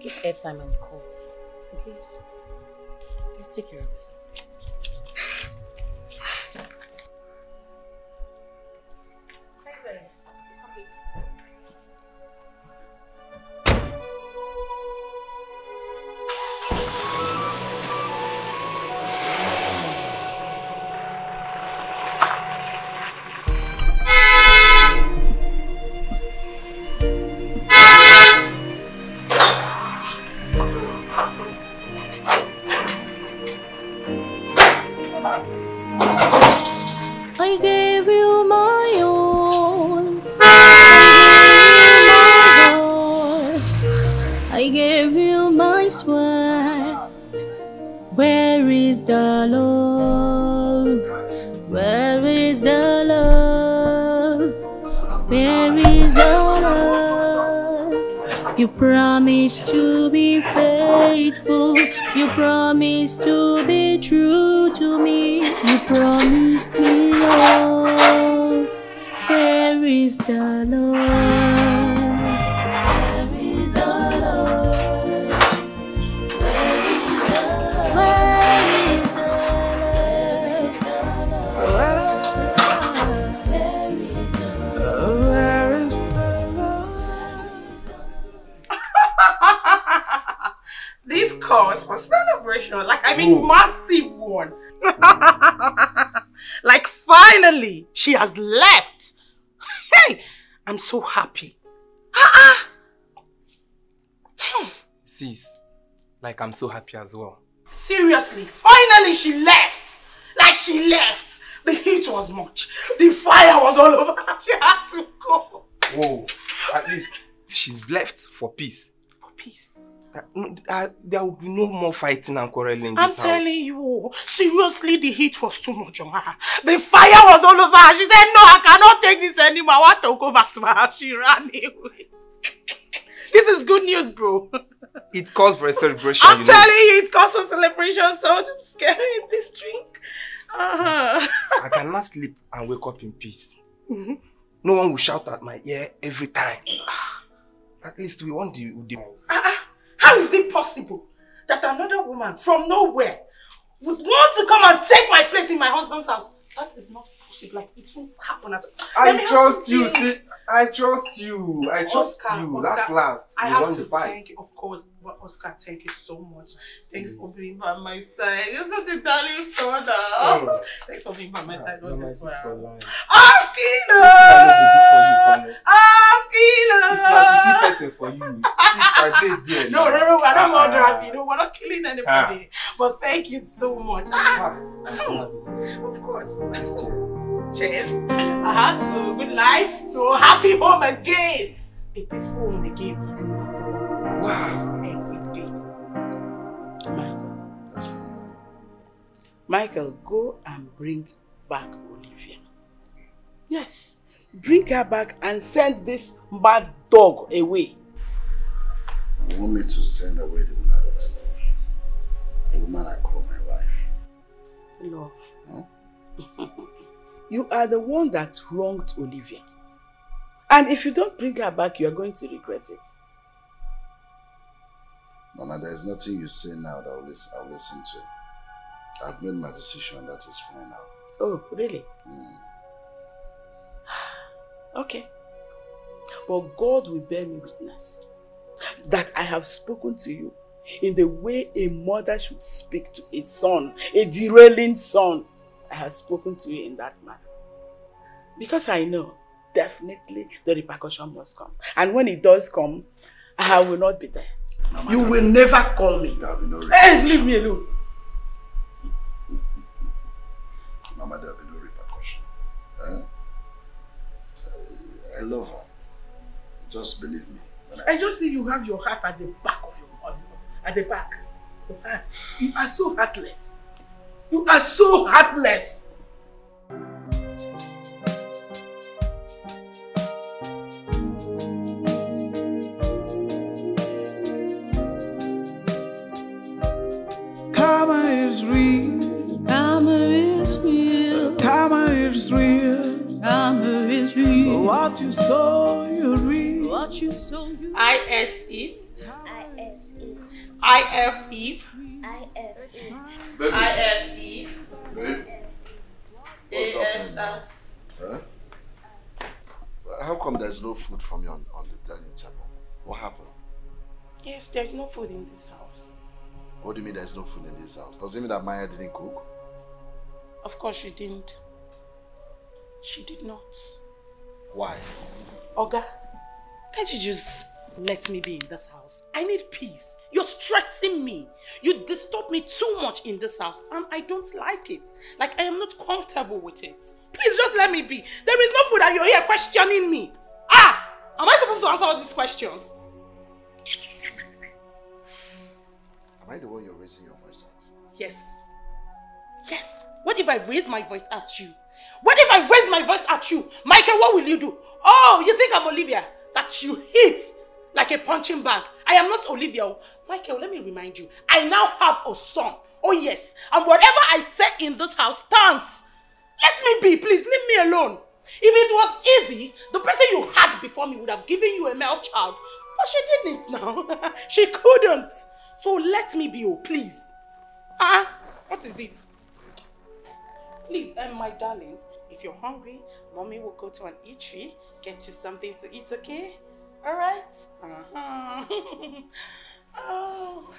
N: Just airtime and call. Okay? Just take care of yourself.
A: So happy
R: as well.
A: Seriously, finally she left. Like she left. The heat was much. The fire was all over. [LAUGHS] She had to go.
R: Whoa, at least she's left for peace.
A: For peace?
R: Uh, uh, there will be no more fighting and quarreling in
A: I'm
R: this house.
A: telling you, seriously, the heat was too much on her. The fire was all over her. She said, no, I cannot take this anymore. I want to go back to my house. She ran away. This is good news, bro. [LAUGHS]
R: It calls for a celebration,
A: I'm
R: you know.
A: telling you, it calls for celebration, so just get in this drink. Uh-huh.
R: I cannot sleep and wake up in peace.
A: Mhm.
R: No one will shout at my ear every time. [SIGHS] At least we want the... the
A: How is it possible that another woman from nowhere would want to come and take my place in my husband's house? That is not Like, it won't happen at all.
R: I trust you, see, I trust you. I trust
A: Oscar,
R: you.
A: Oscar,
R: last, last,
A: I have to
R: fight.
A: thank you, of course. But Oscar, thank you so much. Thanks for being by my side. You're such a darling brother.
R: Oh. [LAUGHS]
A: Thanks for being by my side all
R: You're my
A: this
R: sis for
A: while.
R: life.
A: Askila!
R: If not to keep person for you, sis, I did.
A: No, no, no, we're not
R: Ah.
A: murderers, you know, we're not killing anybody. But thank you so much. Ah,
R: I'm so happy, sis.
A: of course.
R: Cheers.
A: Cheers. Uh-huh, I had to good life to a happy home again. A peaceful home again. And wow. every day. Michael. Michael, go and bring back Olivia. Yes. Bring her back and send this mad dog away.
B: You want me to send away the woman that I love? The woman I call my wife.
A: Love. [LAUGHS] you are the one that wronged Olivia. And if you don't bring her back, you are going to regret it.
B: Mama, there is nothing you say now that I'll listen, I'll listen to. I've made my decision, that is fine now.
A: Oh, really?
B: Mm. [SIGHS]
A: Okay. But God will bear me witness that I have spoken to you in the way a mother should speak to a son, a derailing son. I have spoken to you in that manner. Because I know definitely the repercussion must come. And when it does come, I will not be there. you will never call me.
B: There'll be no
A: Hey, leave me alone.
B: Mama, there'll be no repercussion. Eh? I love her. Just believe me. when I
A: I just see you have your heart at the back of your body. At the back. Your heart. You are so heartless. You are so heartless.
Y: Karma is real.
N: Karma is real.
Y: Karma is real.
N: Karma is real.
Y: What you sow, you reap.
N: What you sow, you.
A: I S E.
H: I F E.
A: I F E.
H: I F E.
B: Baby.
A: I F Eve.
B: Babe, what's
A: F
B: happening? Huh? How come there's no food for me on, on the dining table? What happened?
A: Yes, there's no food in this house.
B: What do you mean there's no food in this house? Does it mean that Maya didn't cook?
A: Of course she didn't. She did not.
B: Why?
A: Oga, can't you just let me be in this house? I need peace. You're stressing me. You disturb me too much in this house and I don't like it. Like I am not comfortable with it. Please just let me be. There is no food and you're here questioning me. Ah! Am I supposed to answer all these questions?
B: Am I the one you're raising your voice at?
A: Yes. Yes. What if I raise my voice at you? What if I raise my voice at you? Michael, what will you do? Oh, you think I'm Olivia? That you hit like a punching bag. I am not Olivia. Michael, let me remind you. I now have a son. Oh yes. And whatever I say in this house stands. Let me be. Please leave me alone. If it was easy, the person you had before me would have given you a male child. But she didn't now. [LAUGHS] she couldn't. So let me be, oh, please. Ah, what is it? Please, um, my darling, if you're hungry, mommy will go to an eatery, get you something to eat, okay? All right? Uh-huh. [LAUGHS] oh.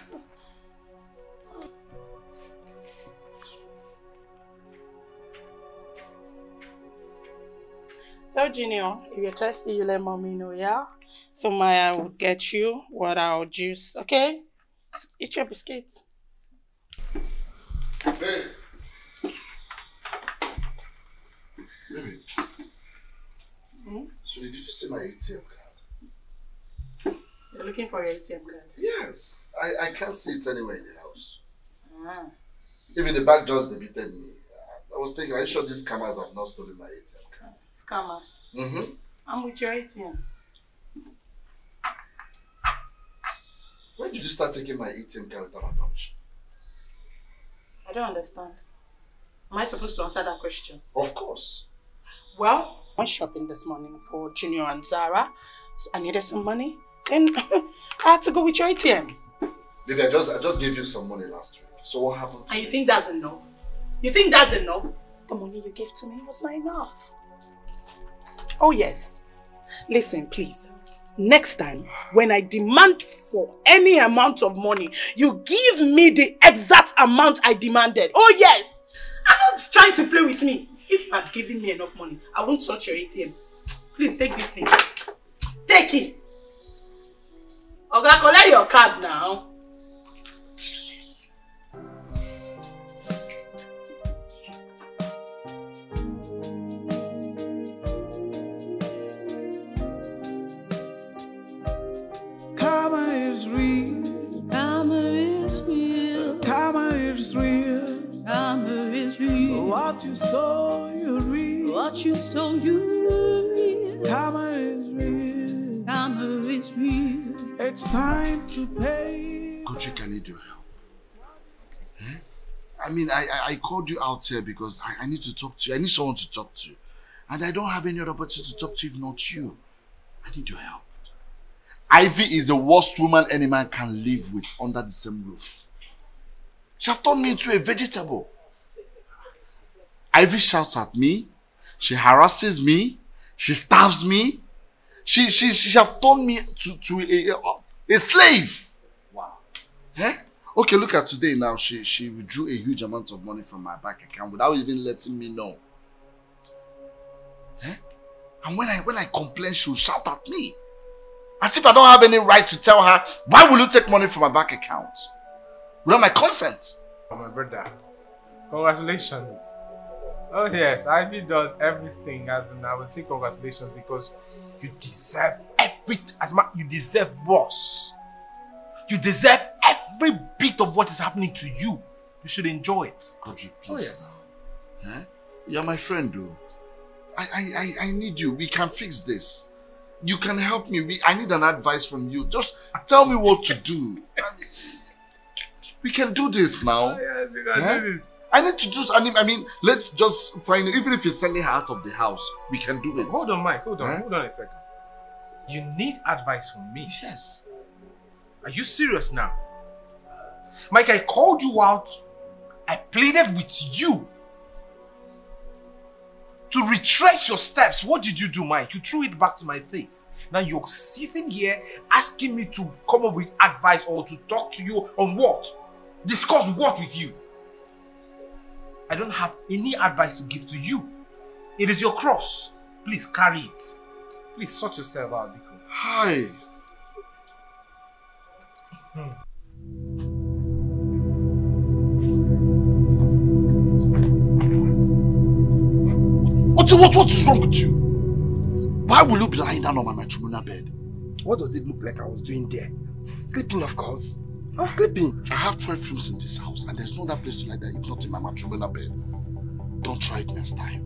A: So, Junior, if you're thirsty, you let mommy know, yeah? So, Maya will get you what I'll juice, okay? Eat your biscuits.
B: Babe. Baby.
A: Hmm?
B: So did you just see my ATM?
A: You're looking for your ATM card?
B: Yes. I, I can't see it anywhere in the house.
A: Ah.
B: Even the bank just debited me. I was thinking, are you sure these scammers have not stolen my ATM card?
A: Scammers.
B: Mm-hmm.
A: I'm with your ATM.
B: When did you start taking my ATM card without my permission?
A: I don't understand. Am I supposed to answer that question?
B: Of course.
A: Well, I went shopping this morning for Junior and Zara. So I needed some money. Then [LAUGHS] I had to go with your ATM.
B: Baby, I just I just gave you some money last week. So what happened?
A: And you think that's enough? You think that's enough? The money you gave to me was not enough. Oh yes. Listen, please. Next time, when I demand for any amount of money, you give me the exact amount I demanded. Oh yes! I'm not trying to play with me. If you had given me enough money, I won't touch your ATM. Please take this thing. Take it. Oga, collect your card now.
Y: Karma is real.
N: Karma is real.
Y: Karma is real.
N: Karma is real.
Y: What you sow, you reap.
N: What you sow, you reap.
Y: Karma
N: Karma is real.
Y: It's time to pay.
B: Gucci, can your help. Eh? I mean, I, I called you out here because I, I need to talk to you. I need someone to talk to. And I don't have any other person to talk to if not you. I need your help. Ivy is the worst woman any man can live with under the same roof. She have turned me into a vegetable. Ivy shouts at me. She harasses me. She starves me. She she she have turned me to, to a, a, slave. Wow. Eh? Okay, look at today now. She she withdrew a huge amount of money from my bank account without even letting me know. Eh? And when I when I complain, she'll shout at me. As if I don't have any right to tell her, why will you take money from my bank account? Without my consent.
L: Oh, my brother. Congratulations. Oh, yes. Ivy does everything. As in, I would say congratulations because you deserve everything. As much you deserve worse. You deserve every bit of what is happening to you. You should enjoy it.
B: Godric, please
L: Oh, yes.
B: now. Eh? You're my friend, though. I, I, I, I need you. We can fix this. You can help me. We, I need an advice from you. Just tell me what to do. [LAUGHS] We can do this now.
L: Oh, yes, you can
B: Eh?
L: do this.
B: I need to do. I mean, I mean, let's just find. Even if it's sending her out of the house, we can do it.
M: Hold on, Mike. Hold on.
B: Huh?
M: Hold on a second. You need advice from me.
B: Yes.
M: Are you serious now? Mike, I called you out. I pleaded with you to retrace your steps. What did you do, Mike? You threw it back to my face. Now you're sitting here asking me to come up with advice or to talk to you on what? Discuss what with you? I don't have any advice to give to you. It is your cross. Please carry it. Please sort yourself out, Biko.
B: Hi. What, what, what is wrong with you? Why will you be lying down on my matrimonial bed?
I: What does it look like I was doing there? Sleeping, of course. I was sleeping.
B: I have 12 rooms in this house and there's no other place to lie down if not in my matrimonial bed. Don't try it next time.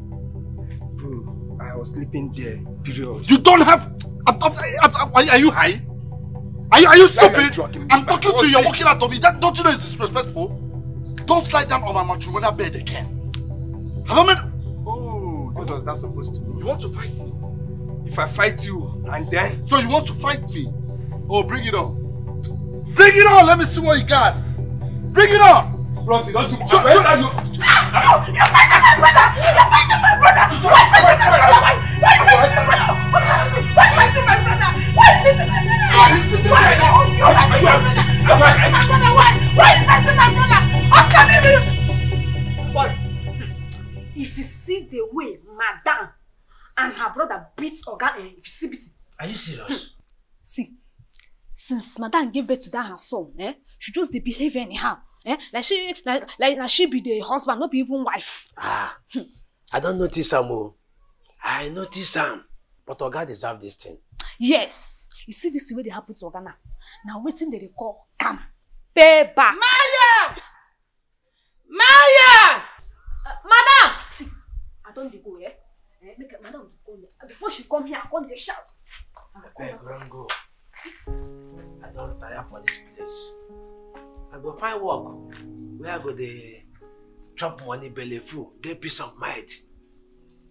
I: Bro, I was sleeping there. Period.
B: You don't have... I'm- I'm- I'm- Are you high? Are you, are you stupid? I'm talking to you, you're walking out of me. That, don't you know it's disrespectful? Don't slide down on my matrimonial bed again. Have I made...
I: Oh, what was that supposed to mean?
B: You want to fight me?
I: If I fight you, and then...
B: So you want to fight me? Oh, bring it on. Bring it on. Let me see what you got. Bring it on.
I: Rosie, don't do...
B: Show, show,
I: You're fighting my brother! You're fighting my brother! Why fighting my brother? Why? Why fighting my brother? What's happening? Why fighting my brother? Why fighting my brother? Why? Fighting my brother! You're fighting my brother! Why? Why you fighting my brother? Oscar, baby!
G: Boy, if you see the way Madame and her brother beat Oga, eh, if you see beating.
T: Are you serious?
G: See, since Madame gave birth to that her son, eh, she just dey behave anyhow. Eh, like she, like, like, like she be the husband, not be even wife.
T: Ah, I don't notice am o. I notice am. But Oga deserve this thing.
G: Yes, you see this way they happen to Oga now. Now wetin dey dey call calm, pay back.
U: Maya! Maya!
G: Uh, madam, see, I don dey go, eh? eh make madam dey go. Before she come here, I come dey shout.
T: Abeg run go. I don tire for this place. I go find work where I go dey chop money belle full, get peace of mind.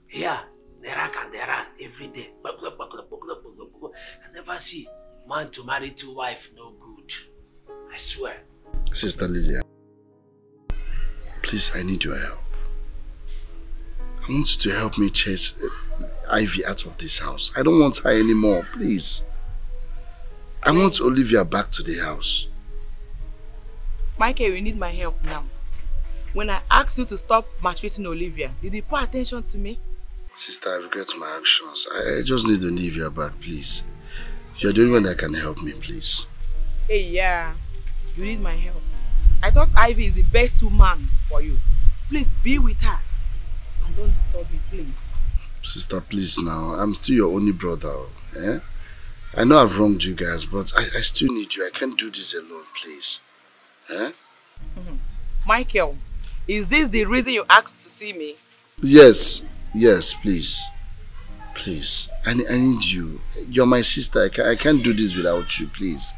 T: Here, naira and naira every day. I never see man to marry two wife no good. I swear.
B: Sister Lilia, please, I need your help. I want you to help me chase uh, Ivy out of this house. I don't want her anymore, please. I want Olivia back to the house.
C: Michael, you need my help now. When I asked you to stop maltreating Olivia, did you pay attention to me?
B: Sister, I regret my actions. I just need Olivia back, please. You're the only one that can help me, please.
C: Hey, yeah, you need my help. I thought Ivy is the best woman for you. Please be with her. And don't disturb me, please.
B: Sister, please now. I'm still your only brother. Eh? I know I've wronged you guys, but I, I still need you. I can't do this alone, please. Eh?
C: Michael, is this the reason you asked to see me?
B: Yes, yes, please. Please, I, I need you. You're my sister. I, ca I can't do this without you, please.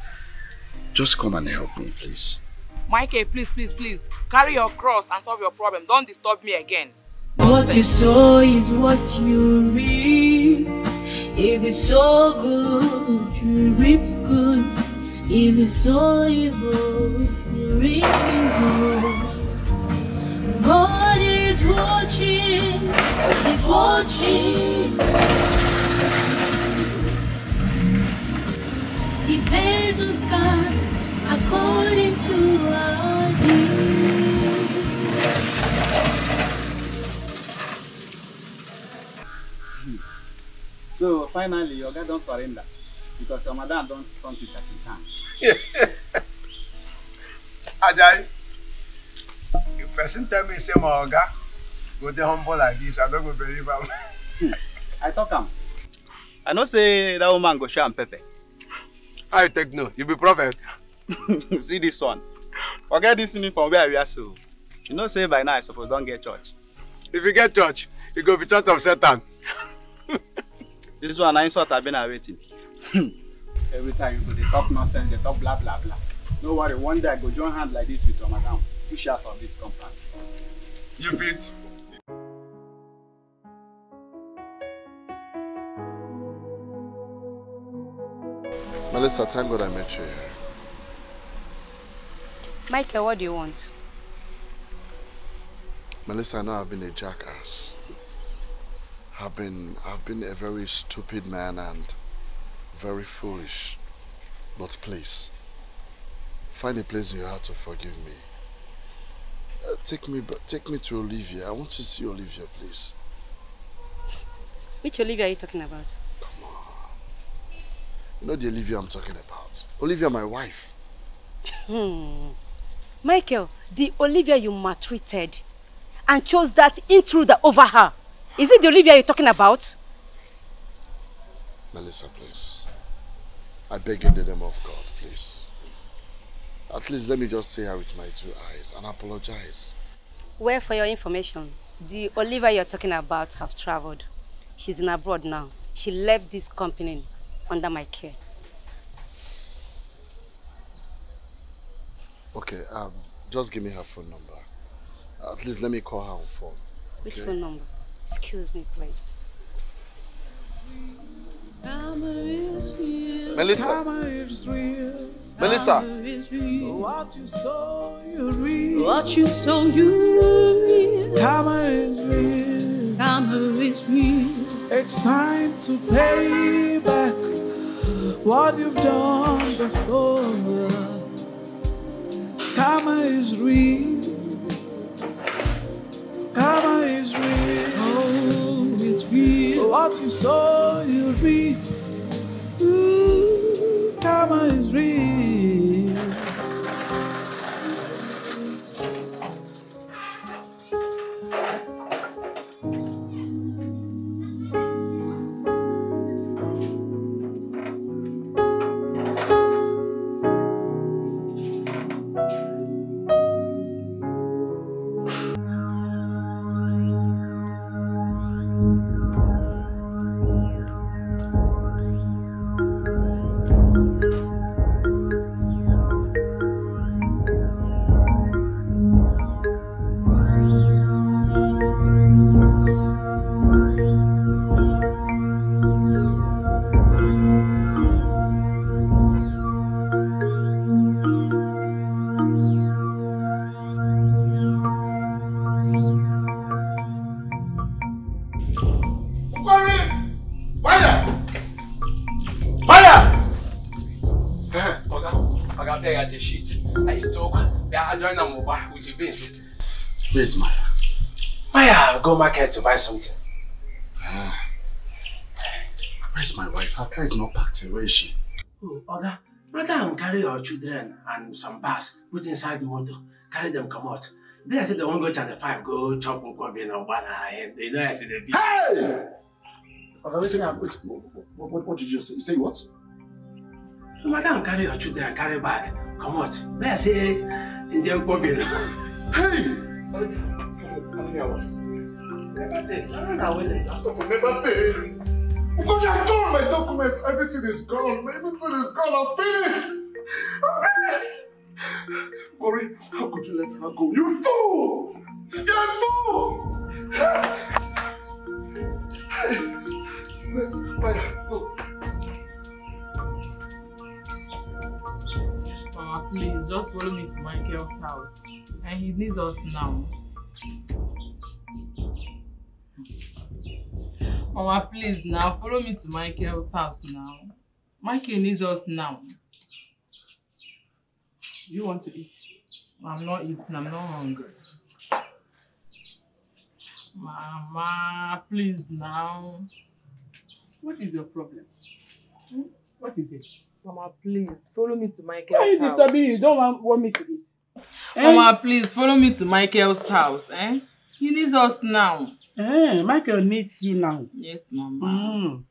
B: Just come and help me, please.
C: Michael, please, please, please. Carry your cross and solve your problem. Don't disturb me again.
N: What you sow is what you reap. If it's so good, you reap good. If it's so evil, you reap evil. God is watching, He's watching. He pays us back according to our deeds.
S: So finally, your guy don't surrender because your madam don't turn to Jackie Chan. [LAUGHS]
T: Ajayi, if person tell me say my oga go dey humble like this, I no go believe am.
S: I talk am. I know say that woman go show am pepper.
T: How you take know? You be prophet? [LAUGHS]
S: See this one. Forget this uniform where I wear so. You know say by now I suppose don get church.
T: If you get church, you go be church of Satan. [LAUGHS]
S: This one na insult I been waiting. Every time you go dey talk nonsense, dey talk blah blah blah. No worry, one day I go join hand like this with your madam. Push her from this compound.
L: You fit?
B: Melissa, thank God I met you here.
O: Michael, what do you want?
B: Melissa, I know I've been a jackass. I've been, I've been a very stupid man and very foolish. But please, find a place in your heart to forgive me. Uh, take me, take me to Olivia. I want to see Olivia, please.
O: Which Olivia are you talking about? Come on.
B: You know the Olivia I'm talking about. Olivia, my wife.
O: Hmm. Michael, the Olivia you maltreated and chose that intruder over her. Is it the Olivia you're talking about?
B: Melissa, please. I beg in the name of God, please. At least let me just say her with my two eyes and apologize.
O: Well, for your information, the Olivia you're talking about have traveled. She's in abroad now. She left this company under my care.
B: Okay, um, just give me her phone number. At least let me call her on phone.
O: Which phone number? Excuse me, please.
B: Melissa. Melissa.
Y: What you sow, you reap.
N: What you sow, you reap.
Y: Karma is real.
N: Karma is real.
Y: It's time to pay back what you've done before. Karma is real. Karma is real.
N: Oh, it's real.
Y: Oh, what you sow, you reap. Ooh, karma is real.
B: Where's Maya?
T: Maya, go market to buy something.
B: Where's my wife? Her car is not packed here. Where is she?
T: Oh, Oga, madam carry your children and some bags, put inside the motor, carry them come out. Then I said they won't go channel 5, go chop nkwobi and and they know I said they be.
L: Hey!
T: Oga, wait, wait,
B: wait, what, what, what did you just say? You say what?
T: Madam carry your children, carry bag, come out. Then I say, in the nkwobi.
L: Hey!
T: How many? Never take. No, no, no, wait.
L: Never take. Because I got my documents, everything is gone. Everything is gone. I'm finished. I'm finished. Corey, how could you let her go? You fool! You're a fool! Hey, Maya? No.
C: Mama, please, just follow me to Michael's house. And he needs us now. Mama, please now, follow me to Michael's house now. Michael needs us now.
A: You want to eat?
C: I'm not eating, I'm not hungry. Mama, please now.
A: What is your problem? Hmm? What is it?
C: Mama, please, follow me to Michael's
A: Why are you disturbing me? You don't want, want me to eat. Eh?
C: Mama, please, follow me to Michael's house, eh? He needs us now.
A: Eh, Michael needs you now.
C: Yes, Mama.
A: Mm.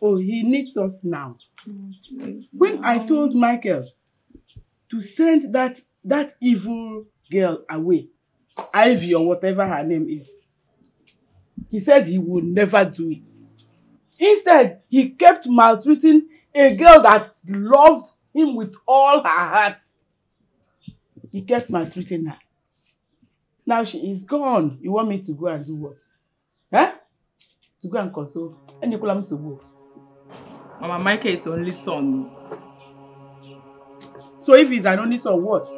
A: Oh, he needs us now. When I told Michael to send that that evil girl away, Ivy or whatever her name is, he said he would never do it. Instead, he kept maltreating a girl that loved him with all her heart. He kept maltreating her. Now she is gone. You want me to go and do what? Huh? To go and console. And you call him to go.
C: Mama Michael is only son.
A: So if he's an only son, what?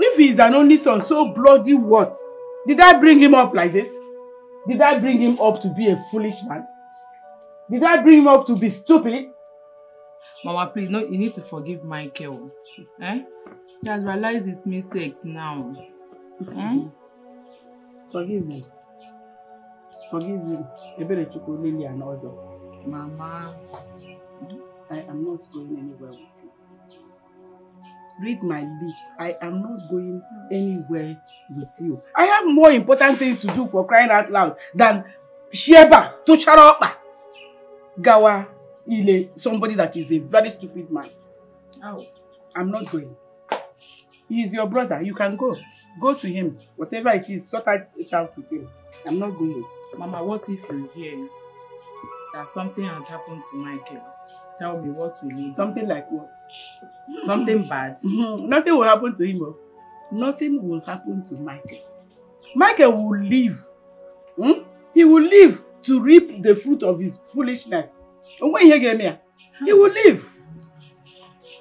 A: If he's an only son, so bloody what? Did I bring him up like this? Did I bring him up to be a foolish man? Did I bring him up to be stupid?
C: Mama, please, no, you need to forgive Michael. Eh? He has realized his mistakes now. Hmm?
A: Forgive me. Forgive me. Ebere Chukwu Lilian also.
C: Mama.
A: I am not going anywhere with you. Read my lips. I am not going anywhere with you. I have more important things to do for crying out loud than Sheba, Tosharopa, Gawa, Ile, somebody that is a very stupid man.
C: Ow.
A: I'm not going. He is your brother. You can go. Go to him. Whatever it is, sort it out with him. I'm not going.
C: Mama, what if you hear that something has happened to Michael? Tell me what will do?
A: Something like what?
C: Something bad?
A: Mhm. Nothing will happen to him. oh. Nothing will happen to Michael. Michael will live. Hmm? He will live to reap the fruit of his foolishness. When he get here, he will live.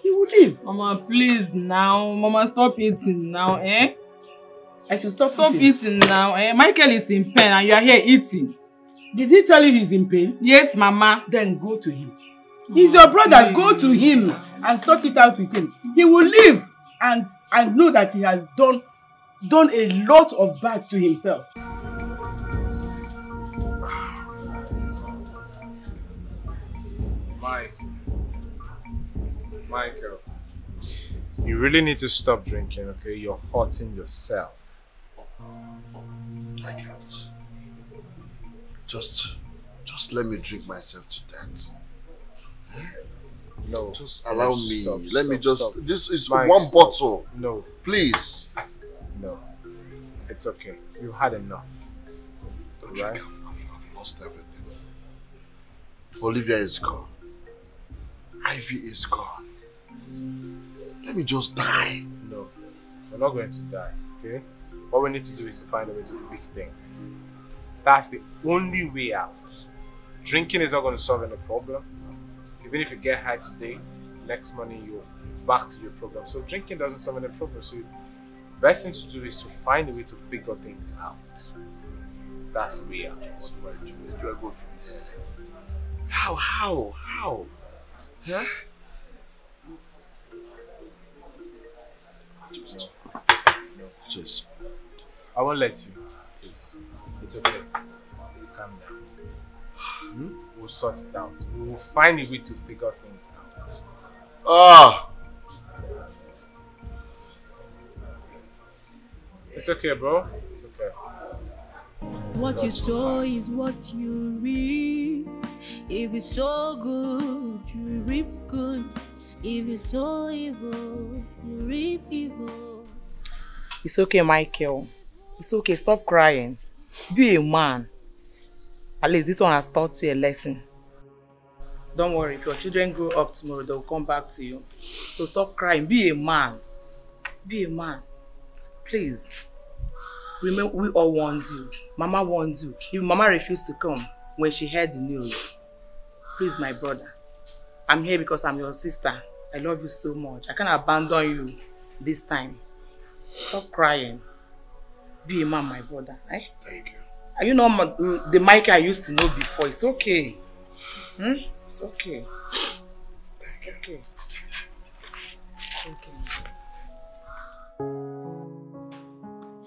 A: He will live.
C: Mama, please now. Mama, stop eating now, eh?
A: I should stop
C: Stop
A: eating.
C: eating now, eh? Michael is in pain and you are here eating.
A: Did he tell you he's in pain?
C: Yes, Mama.
A: Then go to him. He's your brother. Go to him and sort it out with him. He will live and and know that he has done done a lot of bad to himself.
M: Michael. You really need to stop drinking, okay? You're hurting yourself.
B: I can't. Just, just let me drink myself to death.
M: No.
B: Just allow me.
M: stop,
B: let me just.
M: stop.
B: This is
M: Mike,
B: one
M: stop.
B: bottle.
M: No.
B: Please.
M: No. It's okay. You had enough.
B: Don't drink. I've, I've, I've lost everything. Olivia is gone. Ivy is gone. Let me just die.
M: No. We're not going to die, okay? What we need to do is to find a way to fix things. That's the only way out. Drinking is not going to solve any problem. Even if you get high today, next morning you're back to your problem. So drinking doesn't solve any problem. So best thing to do is to find a way to figure things out. That's the way out.
B: Where do I go from there? How? How? How? Huh? Just,
M: Just, I won't let you. Please. It's okay. You calm down. Hmm? We'll sort it out. We'll find a way to figure things out.
B: Ah!
M: It's okay, bro. It's okay.
N: What you sow is what you reap. If you sow good, you reap good. If you sow evil, you reap evil.
C: It's okay, Michael. It's okay. Stop crying. Be a man. At least this one has taught you a lesson. Don't worry. If your children grow up tomorrow, they'll come back to you. So stop crying. Be a man. Be a man. Please. Remember, we all warned you. Mama warned you. If Mama refused to come when she heard the news, please, my brother. I'm here because I'm your sister. I love you so much. I can't abandon you this time. Stop crying. Be a man, my brother. Eh?
B: Thank you.
C: Are you not ma- the Mike I used to know before? It's okay. Hmm? It's okay. It's okay. It's okay.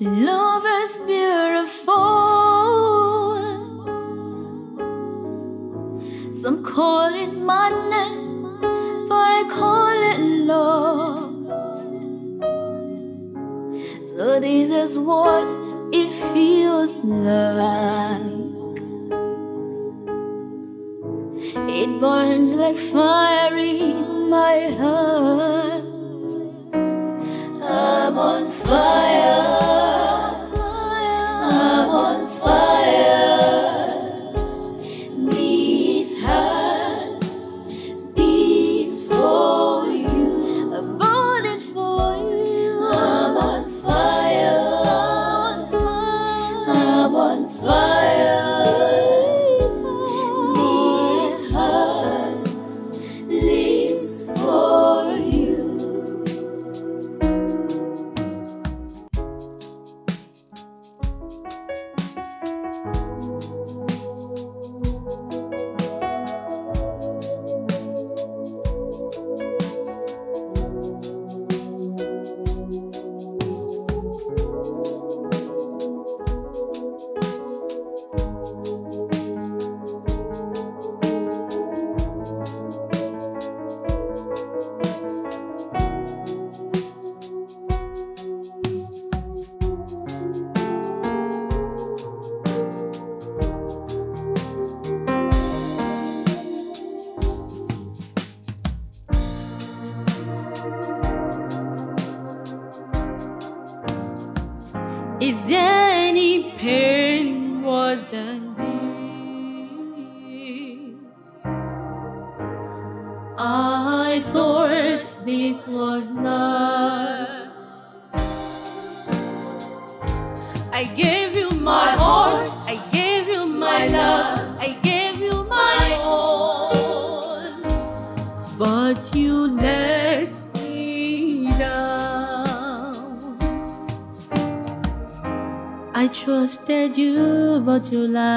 N: Love is beautiful. Some call it madness, but I call it love. So this is what it feels like. It burns like fire in my heart. I'm on fire. someone fun. You, but